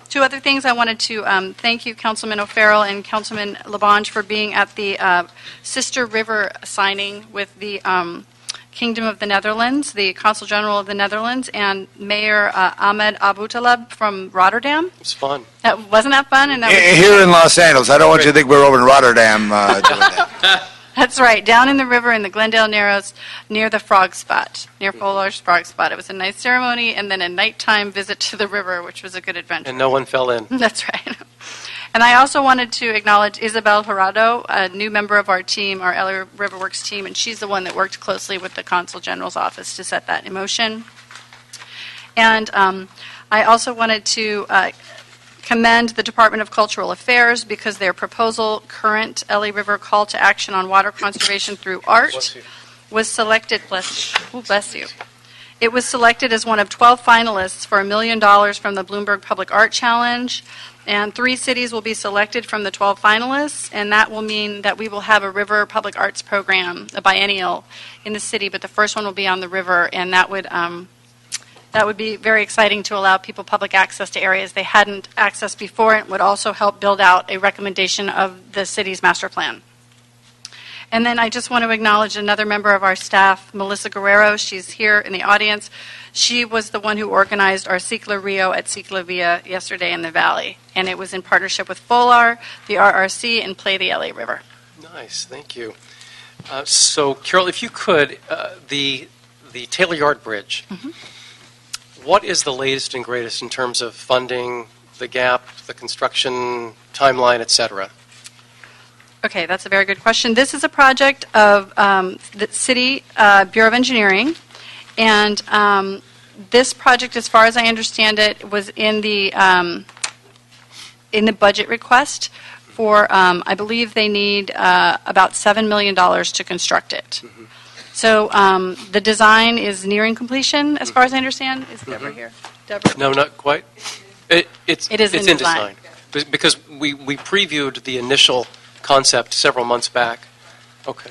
Two other things, I wanted to um, thank you, Councilman O'Farrell and Councilman LaBonge, for being at the uh, Sister River signing with the um, Kingdom of the Netherlands, the Consul General of the Netherlands, and Mayor uh, Ahmed Aboutaleb from Rotterdam. It was fun. That, wasn't that fun? And that was- Here in Los Angeles, I don't want you to think we're over in Rotterdam uh, doing that. That's right, down in the river in the Glendale Narrows near the Frog Spot, near Fuller's Frog Spot. It was a nice ceremony and then a nighttime visit to the river, which was a good adventure. And no one fell in. That's right. And I also wanted to acknowledge Isabel Gerardo, a new member of our team, our LA Riverworks team, and she's the one that worked closely with the Consul General's office to set that in motion. And um, I also wanted to uh, commend the Department of Cultural Affairs because their proposal, current LA River call to action on water conservation through art, was selected, bless, ooh, bless you. It was selected as one of 12 finalists for a million dollars from the Bloomberg Public Art Challenge, and three cities will be selected from the 12 finalists, and that will mean that we will have a river public arts program, a biennial, in the city, but the first one will be on the river, and that would, um, that would be very exciting to allow people public access to areas they hadn't accessed before, and would also help build out a recommendation of the city's master plan. And then I just want to acknowledge another member of our staff, Melissa Guerrero. She's here in the audience. She was the one who organized our Cicla Rio at CicLAvia yesterday in the Valley. And it was in partnership with FOLAR, the RRC, and Play the LA River. Nice, thank you. Uh, So, Carol, if you could, uh, the, the Taylor Yard Bridge, what is the latest and greatest in terms of funding, the gap, the construction timeline, et cetera? Okay, that's a very good question. This is a project of um, the City uh, Bureau of Engineering, and um, this project, as far as I understand it, was in the, um, in the budget request for, um, I believe they need uh, about $7 million to construct it. So um, the design is nearing completion, as far as I understand. Is Deborah here? Deborah? No, not quite? It, it's, It is it's in design. Be- Because we, we previewed the initial concept several months back. Okay.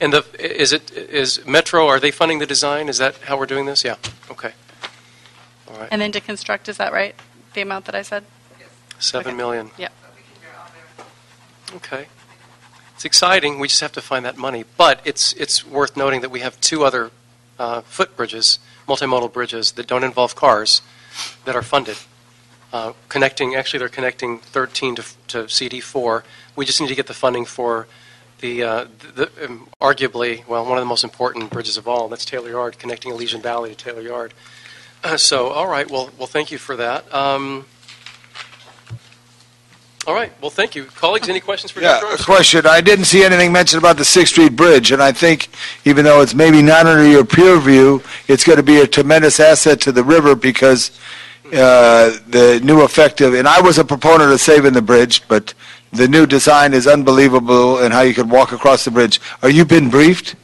And the, is it, is Metro, are they funding the design? Is that how we're doing this? Yeah, okay. All right, And then to construct, is that right? The amount that I said? seven okay. million. Yeah. Okay. It's exciting, we just have to find that money. But it's, it's worth noting that we have two other uh, footbridges, multimodal bridges, that don't involve cars, that are funded. Uh, Connecting, actually, they're connecting 13 to, to CD4. We just need to get the funding for the, uh, the um, arguably, well, one of the most important bridges of all, that's Taylor Yard, connecting Elysian Valley to Taylor Yard. So, all right, well, well, thank you for that. Um, All right, well, thank you. Colleagues, any questions for Yeah, Dr. a question. I didn't see anything mentioned about the Sixth Street Bridge, and I think even though it's maybe not under your peer review, it's going to be a tremendous asset to the river because uh, the new effective, and I was a proponent of saving the bridge, but the new design is unbelievable and how you could walk across the bridge. Are you been briefed?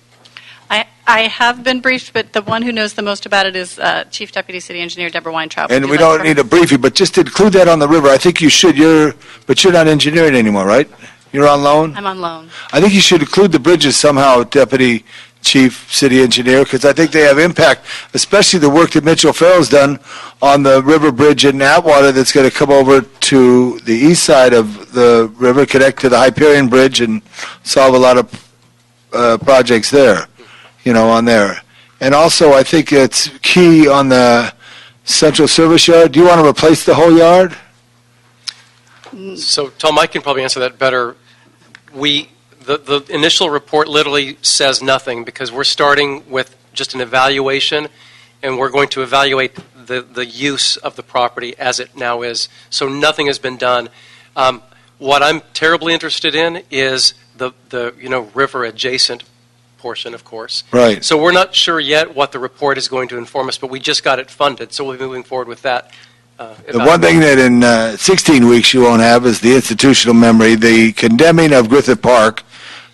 I, have been briefed, but the one who knows the most about it is uh, Chief Deputy City Engineer Deborah Weintraub. And we don't to need a briefing, but just include that on the river. I think you should. You're, but you're not engineering anymore, right? You're on loan? I'm on loan. I think you should include the bridges somehow, Deputy Chief City Engineer, because I think they have impact, especially the work that Mitch O'Farrell's done on the river bridge in Atwater that's going to come over to the east side of the river, connect to the Hyperion Bridge, and solve a lot of uh, projects there, you know, on there. And also, I think it's key on the central service yard. Do you want to replace the whole yard? So, Tom, I can probably answer that better. We, the, the initial report literally says nothing because we're starting with just an evaluation and we're going to evaluate the, the use of the property as it now is. So nothing has been done. Um, what I'm terribly interested in is the, the, you know, river adjacent portion, of course. Right. So we're not sure yet what the report is going to inform us, but we just got it funded, so we'll be moving forward with that. uh, The one thing that in uh, 16 weeks you won't have is the institutional memory. The condemning of Griffith Park,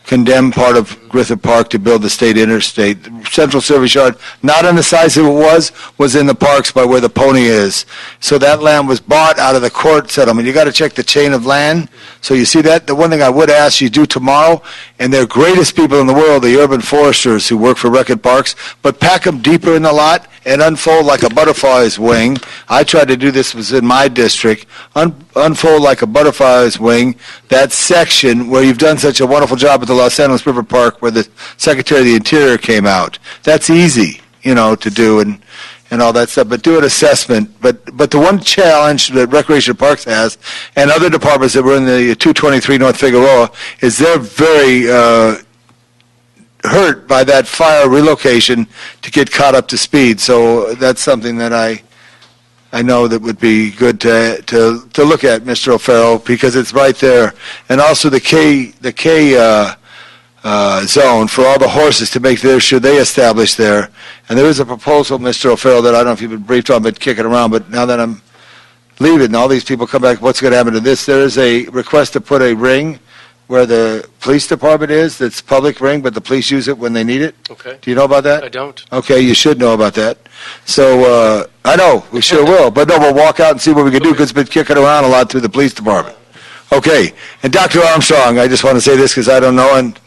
condemned part of Griffith Park to build the state interstate. Central Service Yard, not in the size it was, was in the parks by where the pony is. So that land was bought out of the court settlement. You got to check the chain of land. So you see that? The one thing I would ask you do tomorrow, and they're greatest people in the world, the urban foresters who work for Record Parks, but pack them deeper in the lot and unfold like a butterfly's wing. I tried to do this was in my district. Un- unfold like a butterfly's wing that section where you've done such a wonderful job at the Los Angeles River Park where the Secretary of the Interior came out. That's easy, you know, to do and and all that stuff. But do an assessment. But but the one challenge that Recreation Parks has and other departments that were in the 223 North Figueroa is they're very uh, hurt by that fire relocation to get caught up to speed. So that's something that I I know that would be good to to to look at, Mr. O'Farrell, because it's right there, and also the K the K. Uh, uh, zone for all the horses to make their sure they establish there. And there is a proposal, Mr. O'Farrell, that I don't know if you've been briefed on, but kicking around. But now that I'm leaving, and all these people come back, what's going to happen to this? There is a request to put a ring where the police department is. That's public ring, but the police use it when they need it. Okay. Do you know about that? I don't. Okay, you should know about that. So, uh, I know, we sure will. But no, we'll walk out and see what we can do, because it's been kicking around a lot through the police department. Okay, and Dr. Armstrong, I just want to say this because I don't know, and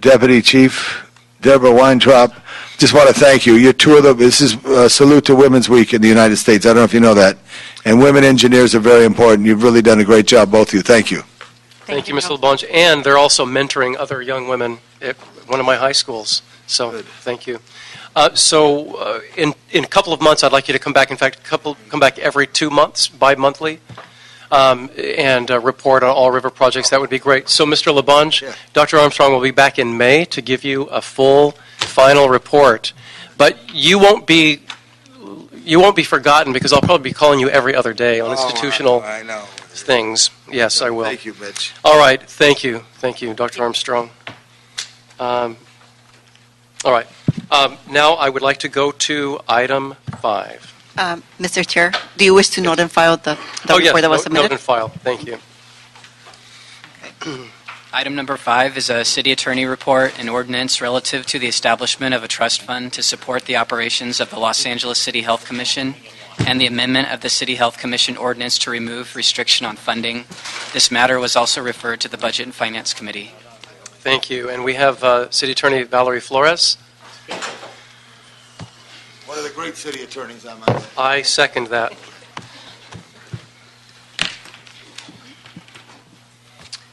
Deputy Chief Deborah Weintraub, just want to thank you. You're two of the, this is a salute to Women's Week in the United States. I don't know if you know that. And women engineers are very important. You've really done a great job, both of you. Thank you. Thank you, Ms. LaBonge. And they're also mentoring other young women at one of my high schools. So, thank you. Uh, so, uh, in in a couple of months, I'd like you to come back. In fact, couple come back every two months, bi-monthly, um, and uh, report on all river projects. That would be great. So, Mr. LaBonge, Yeah. Dr. Armstrong will be back in May to give you a full, final report. But you won't be you won't be forgotten because I'll probably be calling you every other day on institutional Oh, I know. things. Yes, I will. Thank you, Mitch. All right, thank you, thank you, Dr. Armstrong. Um, All right, Um, now I would like to go to item five. Um, Mr. Chair, do you wish to note and file the, the Oh, yes, report that was note- note submitted? and file, thank you. Item number five is a city attorney report and ordinance relative to the establishment of a trust fund to support the operations of the Los Angeles City Health Commission and the amendment of the City Health Commission ordinance to remove restriction on funding. This matter was also referred to the Budget and Finance Committee. Thank you, and we have uh, City Attorney Valerie Flores. One of the great city attorneys I on my I second that.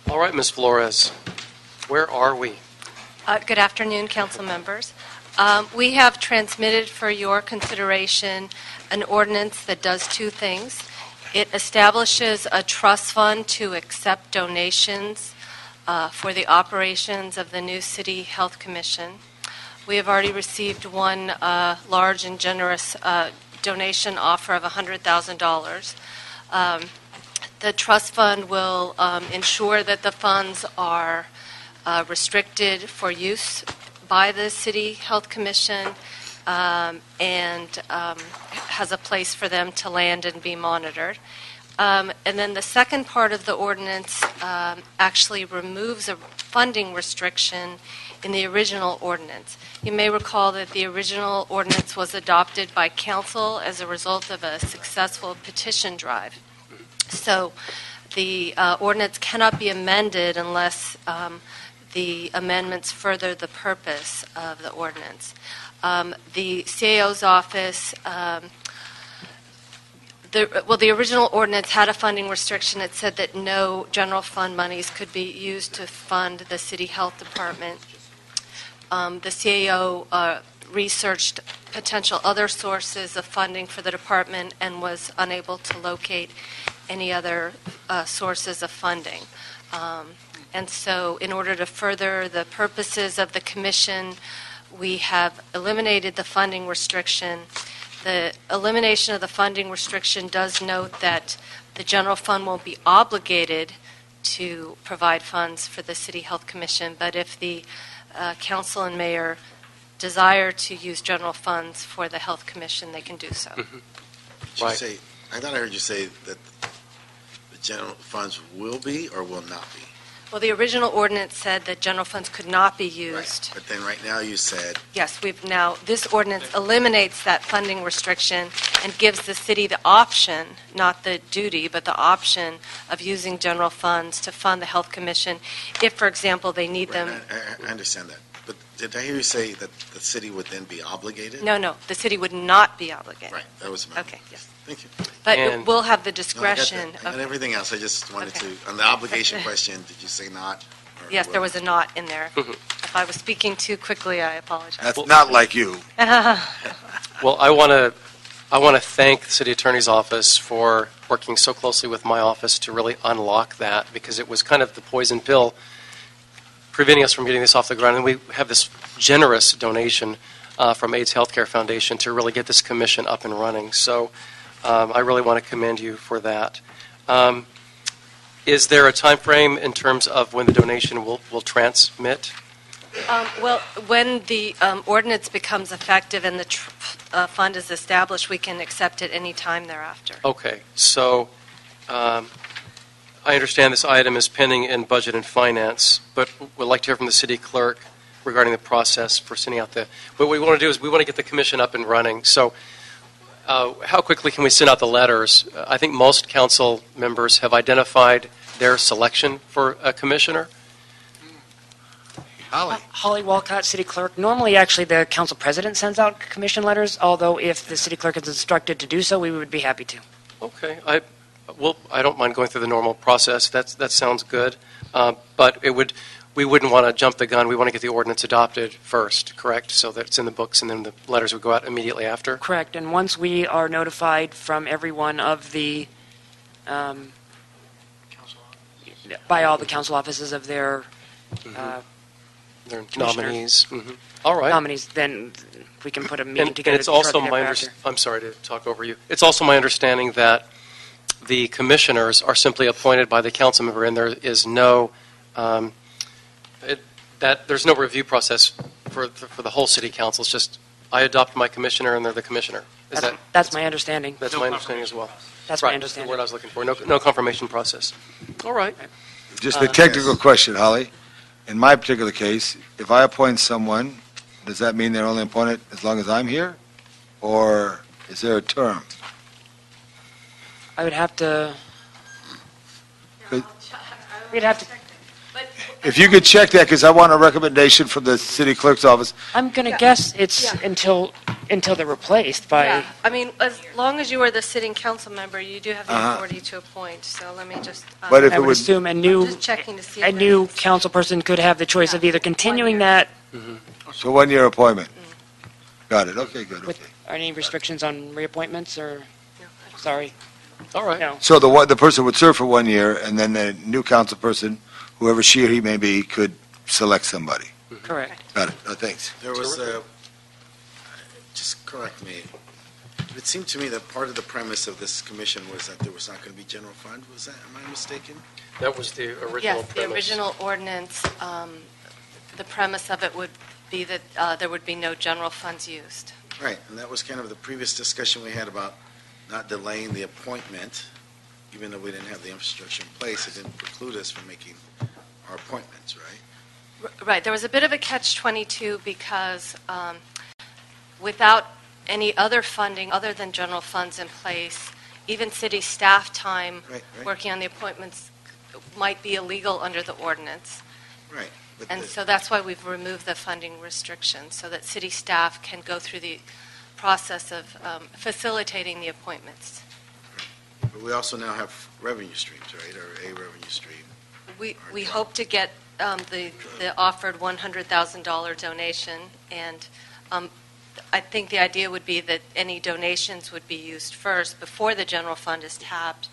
All right, Ms. Flores, where are we? Uh, Good afternoon, council members. Um, We have transmitted for your consideration an ordinance that does two things. It establishes a trust fund to accept donations uh, for the operations of the new City Health Commission. We have already received one uh, large and generous uh, donation offer of $100,000. Um, The trust fund will um, ensure that the funds are uh, restricted for use by the City Health Commission um, and um, has a place for them to land and be monitored. Um, And then the second part of the ordinance um, actually removes a funding restriction in the original ordinance. You may recall that the original ordinance was adopted by council as a result of a successful petition drive. So the uh, ordinance cannot be amended unless um, the amendments further the purpose of the ordinance. Um, The CAO's office, um, the, well, the original ordinance had a funding restriction. It said that no general fund monies could be used to fund the city health department. Um, The CAO uh, researched potential other sources of funding for the department and was unable to locate any other uh, sources of funding. Um, And so, in order to further the purposes of the commission, we have eliminated the funding restriction. The elimination of the funding restriction does note that the general fund won't be obligated to provide funds for the City Health Commission, but if the uh, council and mayor desire to use general funds for the Health Commission, they can do so. Did you Right. say, I thought I heard you say that the general funds will be or will not be? Well, the original ordinance said that general funds could not be Right. used. But then right now you said, Yes, we've now, this ordinance eliminates that funding restriction and gives the city the option, not the duty, but the option of using general funds to fund the Health Commission if, for example, they need right, them. I, I- I understand that. But did I hear you say that the city would then be obligated? No, no, the city would not be obligated. Right, that was my. Okay, yes. Thank you. But it And- will have the No, I got that. discretion I got of, everything else. I just wanted Okay. to, on the obligation question, did you say not? or yes, there will? was a not in there. Mhm. If I was speaking too quickly, I apologize. That's not like you. Well, I want to, I want to thank the city attorney's office for working so closely with my office to really unlock that, because it was kind of the poison pill preventing us from getting this off the ground. And we have this generous donation uh, from AIDS Healthcare Foundation to really get this commission up and running. So um, I really want to commend you for that. Um, Is there a time frame in terms of when the donation will, will transmit? Um, Well, when the um, ordinance becomes effective and the tr- uh, fund is established, we can accept it any time thereafter. Okay, so um, I understand this item is pending in Budget and Finance, but we'd like to hear from the city clerk regarding the process for sending out the, what we want to do is we want to get the commission up and running. So uh, how quickly can we send out the letters? Uh, I think most council members have identified their selection for a commissioner. Holly. Holly Wolcott, City Clerk. Normally, actually, the council president sends out commission letters, although if the city clerk is instructed to do so, we would be happy to. Okay, I, well, I don't mind going through the normal process. That's, that sounds good. Uh, But it would, we wouldn't want to jump the gun. We want to get the ordinance adopted first, correct? So that it's in the books, and then the letters would go out immediately after? Correct. And once we are notified from every one of the, um, by all the council offices of their uh, Their Commissioners. nominees? Mhm. All right. nominees, then we can put a meeting And, together. and it's also shortly my, thereafter. under- I'm sorry to talk over you. It's also my understanding that the commissioners are simply appointed by the council member, and there is no, um, it- that, there's no review process for, for the whole city council. It's just, I adopt my commissioner, and they're the commissioner. Is That's, that, that's my understanding. that's my understanding as well? That's my understanding. that's the word I was looking for. No, no confirmation process. All right. Just Uh, a technical question, Holly. In my particular case, if I appoint someone, does that mean they're only appointed as long as I'm here? Or is there a term? I would have to. Good. We'd have to. If you could check that, because I want a recommendation from the city clerk's office. I'm going to guess it's until until they're replaced by. Yeah, I mean, as long as you are the sitting council member, you do have the Uh-huh. authority to appoint, so let me just. um, But if I it would would- assume a I'm new just checking to see. a if new it's- council person could have the choice of either continuing that So one-year appointment? Got it, okay, good, okay. Are any restrictions on reappointments or? No, I don't- Sorry, All right. no. So the, one- the person would serve for one year, and then the new council person, whoever she or he may be, could select somebody. Correct. Got it, oh, thanks. There was a, just correct me, It seemed to me that part of the premise of this commission was that there was not going to be general fund. Was that, am I mistaken? That was the original Yes, the original ordinance, um, the premise of it would be that uh, there would be no general funds used. Right, and that was kind of the previous discussion we had about not delaying the appointment, even though we didn't have the infrastructure in place, it didn't preclude us from making our appointments, right? Right, there was a bit of a catch-22 because um, without any other funding other than general funds in place, even city staff time Right, right. working on the appointments might be illegal under the ordinance. Right. but And the- so that's why we've removed the funding restriction, so that city staff can go through the process of um, facilitating the appointments. But we also now have revenue streams, right, or a revenue stream. We, we hope to get um, the, the offered $100,000 donation, and um, I think the idea would be that any donations would be used first before the general fund is tapped,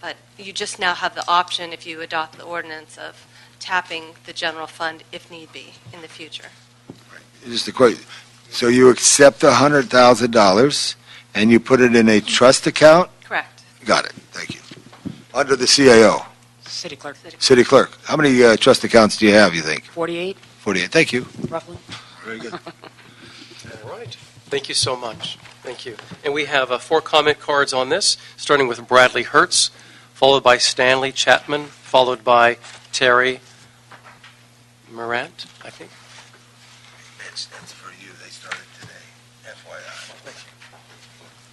but you just now have the option, if you adopt the ordinance, of tapping the general fund if need be in the future. Just a quick, so you accept the hundred thousand dollars and you put it in a trust account? Correct. Got it, thank you. Under the CAO, City clerk, city clerk, how many uh, trust accounts do you have, you think? 48, Forty-eight, thank you. roughly. Very good. All right. Thank you so much. Thank you. And we have uh, four comment cards on this, starting with Bradley Hertz, followed by Stanley Chapman, followed by Terry Morant, I think. That's, that's for you, they started today, FYI.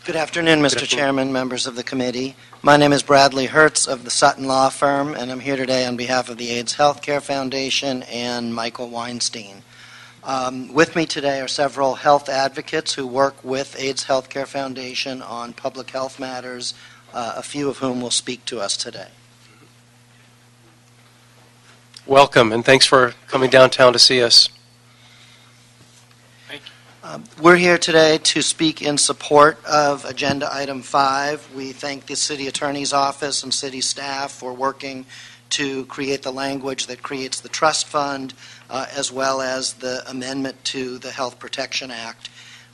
Good afternoon, Mr. afternoon. Chairman, members of the committee. My name is Bradley Hertz of the Sutton Law Firm, and I'm here today on behalf of the AIDS Healthcare Foundation and Michael Weinstein. Um, With me today are several health advocates who work with AIDS Healthcare Foundation on public health matters, uh, a few of whom will speak to us today. Welcome, and thanks for coming downtown to see us. Um, We're here today to speak in support of Agenda Item 5. We thank the City Attorney's Office and city staff for working to create the language that creates the trust fund, uh, as well as the amendment to the Health Protection Act.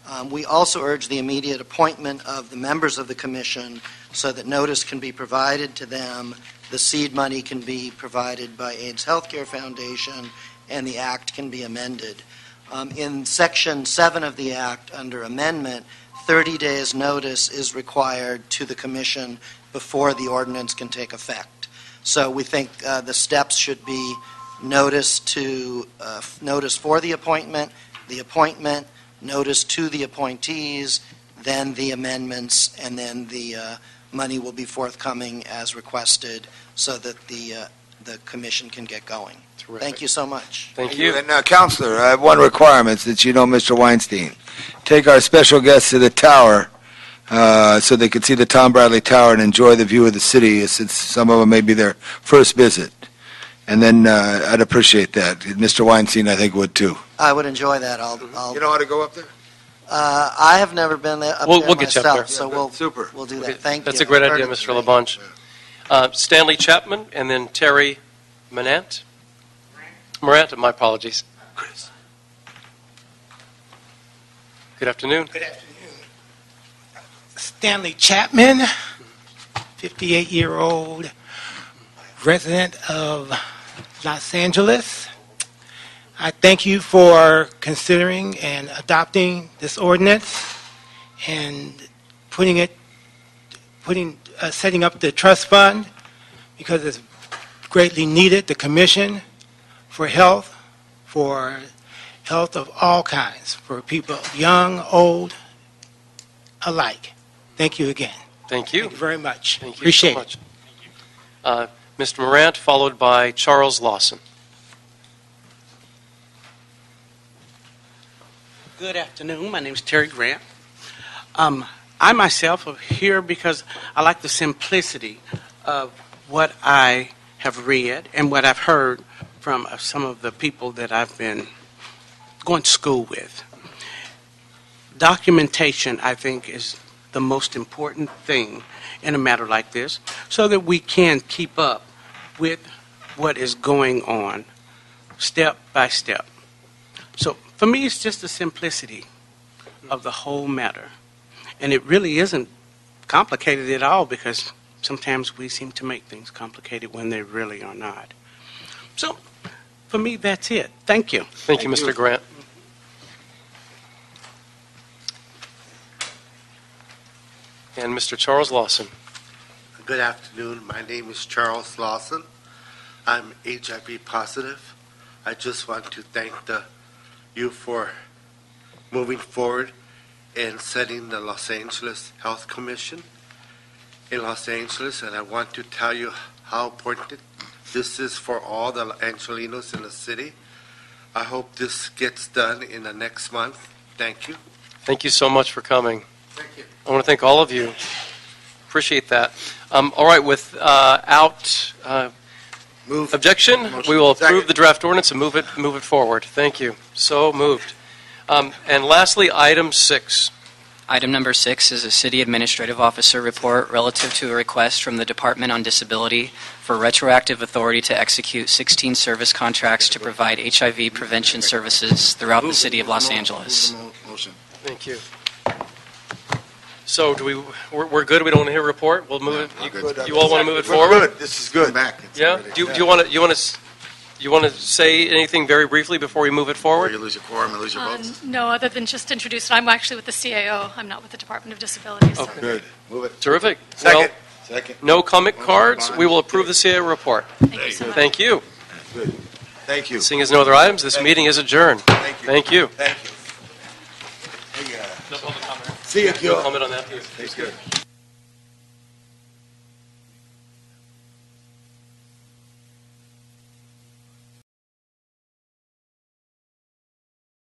Um, We also urge the immediate appointment of the members of the commission so that notice can be provided to them, the seed money can be provided by AIDS Healthcare Foundation, and the act can be amended. Um, In Section 7 of the Act, under amendment, 30 days' notice is required to the commission before the ordinance can take effect. So we think uh, the steps should be notice to, uh, notice for the appointment, the appointment, notice to the appointees, then the amendments, and then the uh, money will be forthcoming as requested so that the, uh, the commission can get going. Thank you so much. Thank you. And uh, Counselor, I have one requirement, since you know Mr. Weinstein. Take our special guests to the tower, uh, so they can see the Tom Bradley Tower and enjoy the view of the city, since some of them may be their first visit. And then, uh, I'd appreciate that. Mr. Weinstein, I think, would too. I would enjoy that. I'll, I'll, You know how to go up there? uh, I have never been there, up We'll- there we'll get you up there. so we'll, Super. we'll do that. Thank you. That's a great I've idea, Mr. it's great. LaBonge. Uh, Stanley Chapman, and then Terry Manant. Morant, my apologies. Good afternoon. Good afternoon. Stanley Chapman, 58-year-old resident of Los Angeles. I thank you for considering and adopting this ordinance and putting it, putting, uh, setting up the trust fund because it's greatly needed, the commission for health, for health of all kinds, for people young, old, alike. Thank you again. Thank you. Thank you very much. Thank you Appreciate so it. much. Uh, Mr. Morant, followed by Charles Lawson. Good afternoon. My name is Terry Grant. Um, I myself am here because I like the simplicity of what I have read and what I've heard from uh, some of the people that I've been going to school with. Documentation, I think, is the most important thing in a matter like this so that we can keep up with what is going on step by step. So for me, it's just the simplicity of the whole matter. And it really isn't complicated at all because sometimes we seem to make things complicated when they really are not. So, for me, that's it. Thank you. Thank you, Mr. Grant. And Mr. Charles Lawson. Good afternoon. My name is Charles Lawson. I'm HIV positive. I just want to thank the, you for moving forward in setting the Los Angeles Health Commission in Los Angeles, and I want to tell you how important this is for all the Angelinos in the city. I hope this gets done in the next month. Thank you. Thank you so much for coming. Thank you. I want to thank all of you. Appreciate that. Um, all right, without uh, objection, we will approve the draft ordinance and move it move it forward. Thank you. So moved. Um, and lastly, item six. Item number six is a city administrative officer report relative to a request from the Department on Disability for retroactive authority to execute 16 service contracts to provide HIV prevention services throughout the city of Los Angeles. Motion. Thank you. So do we? We're, we're good. We don't want to hear a report. We'll move it. You, you all want to move it We're forward? good. This is good. Back. Yeah. Do, you- do you want to? You want to? You want to say anything very briefly before we move it forward? You lose your quorum and lose your Uh, votes. No, other than just introduce it. I'm actually with the CAO. I'm not with the Department of Disabilities. Okay. Good. Move it. Terrific. Second. Well, Second. no comment cards. We will approve the CAO report. Thank you so much. Thank you. Good. Thank you. Seeing as no other items, this meeting is adjourned. Thank you. Thank you. Thank you. Hey, uh, No public comment. See you, No comment on that. Take care.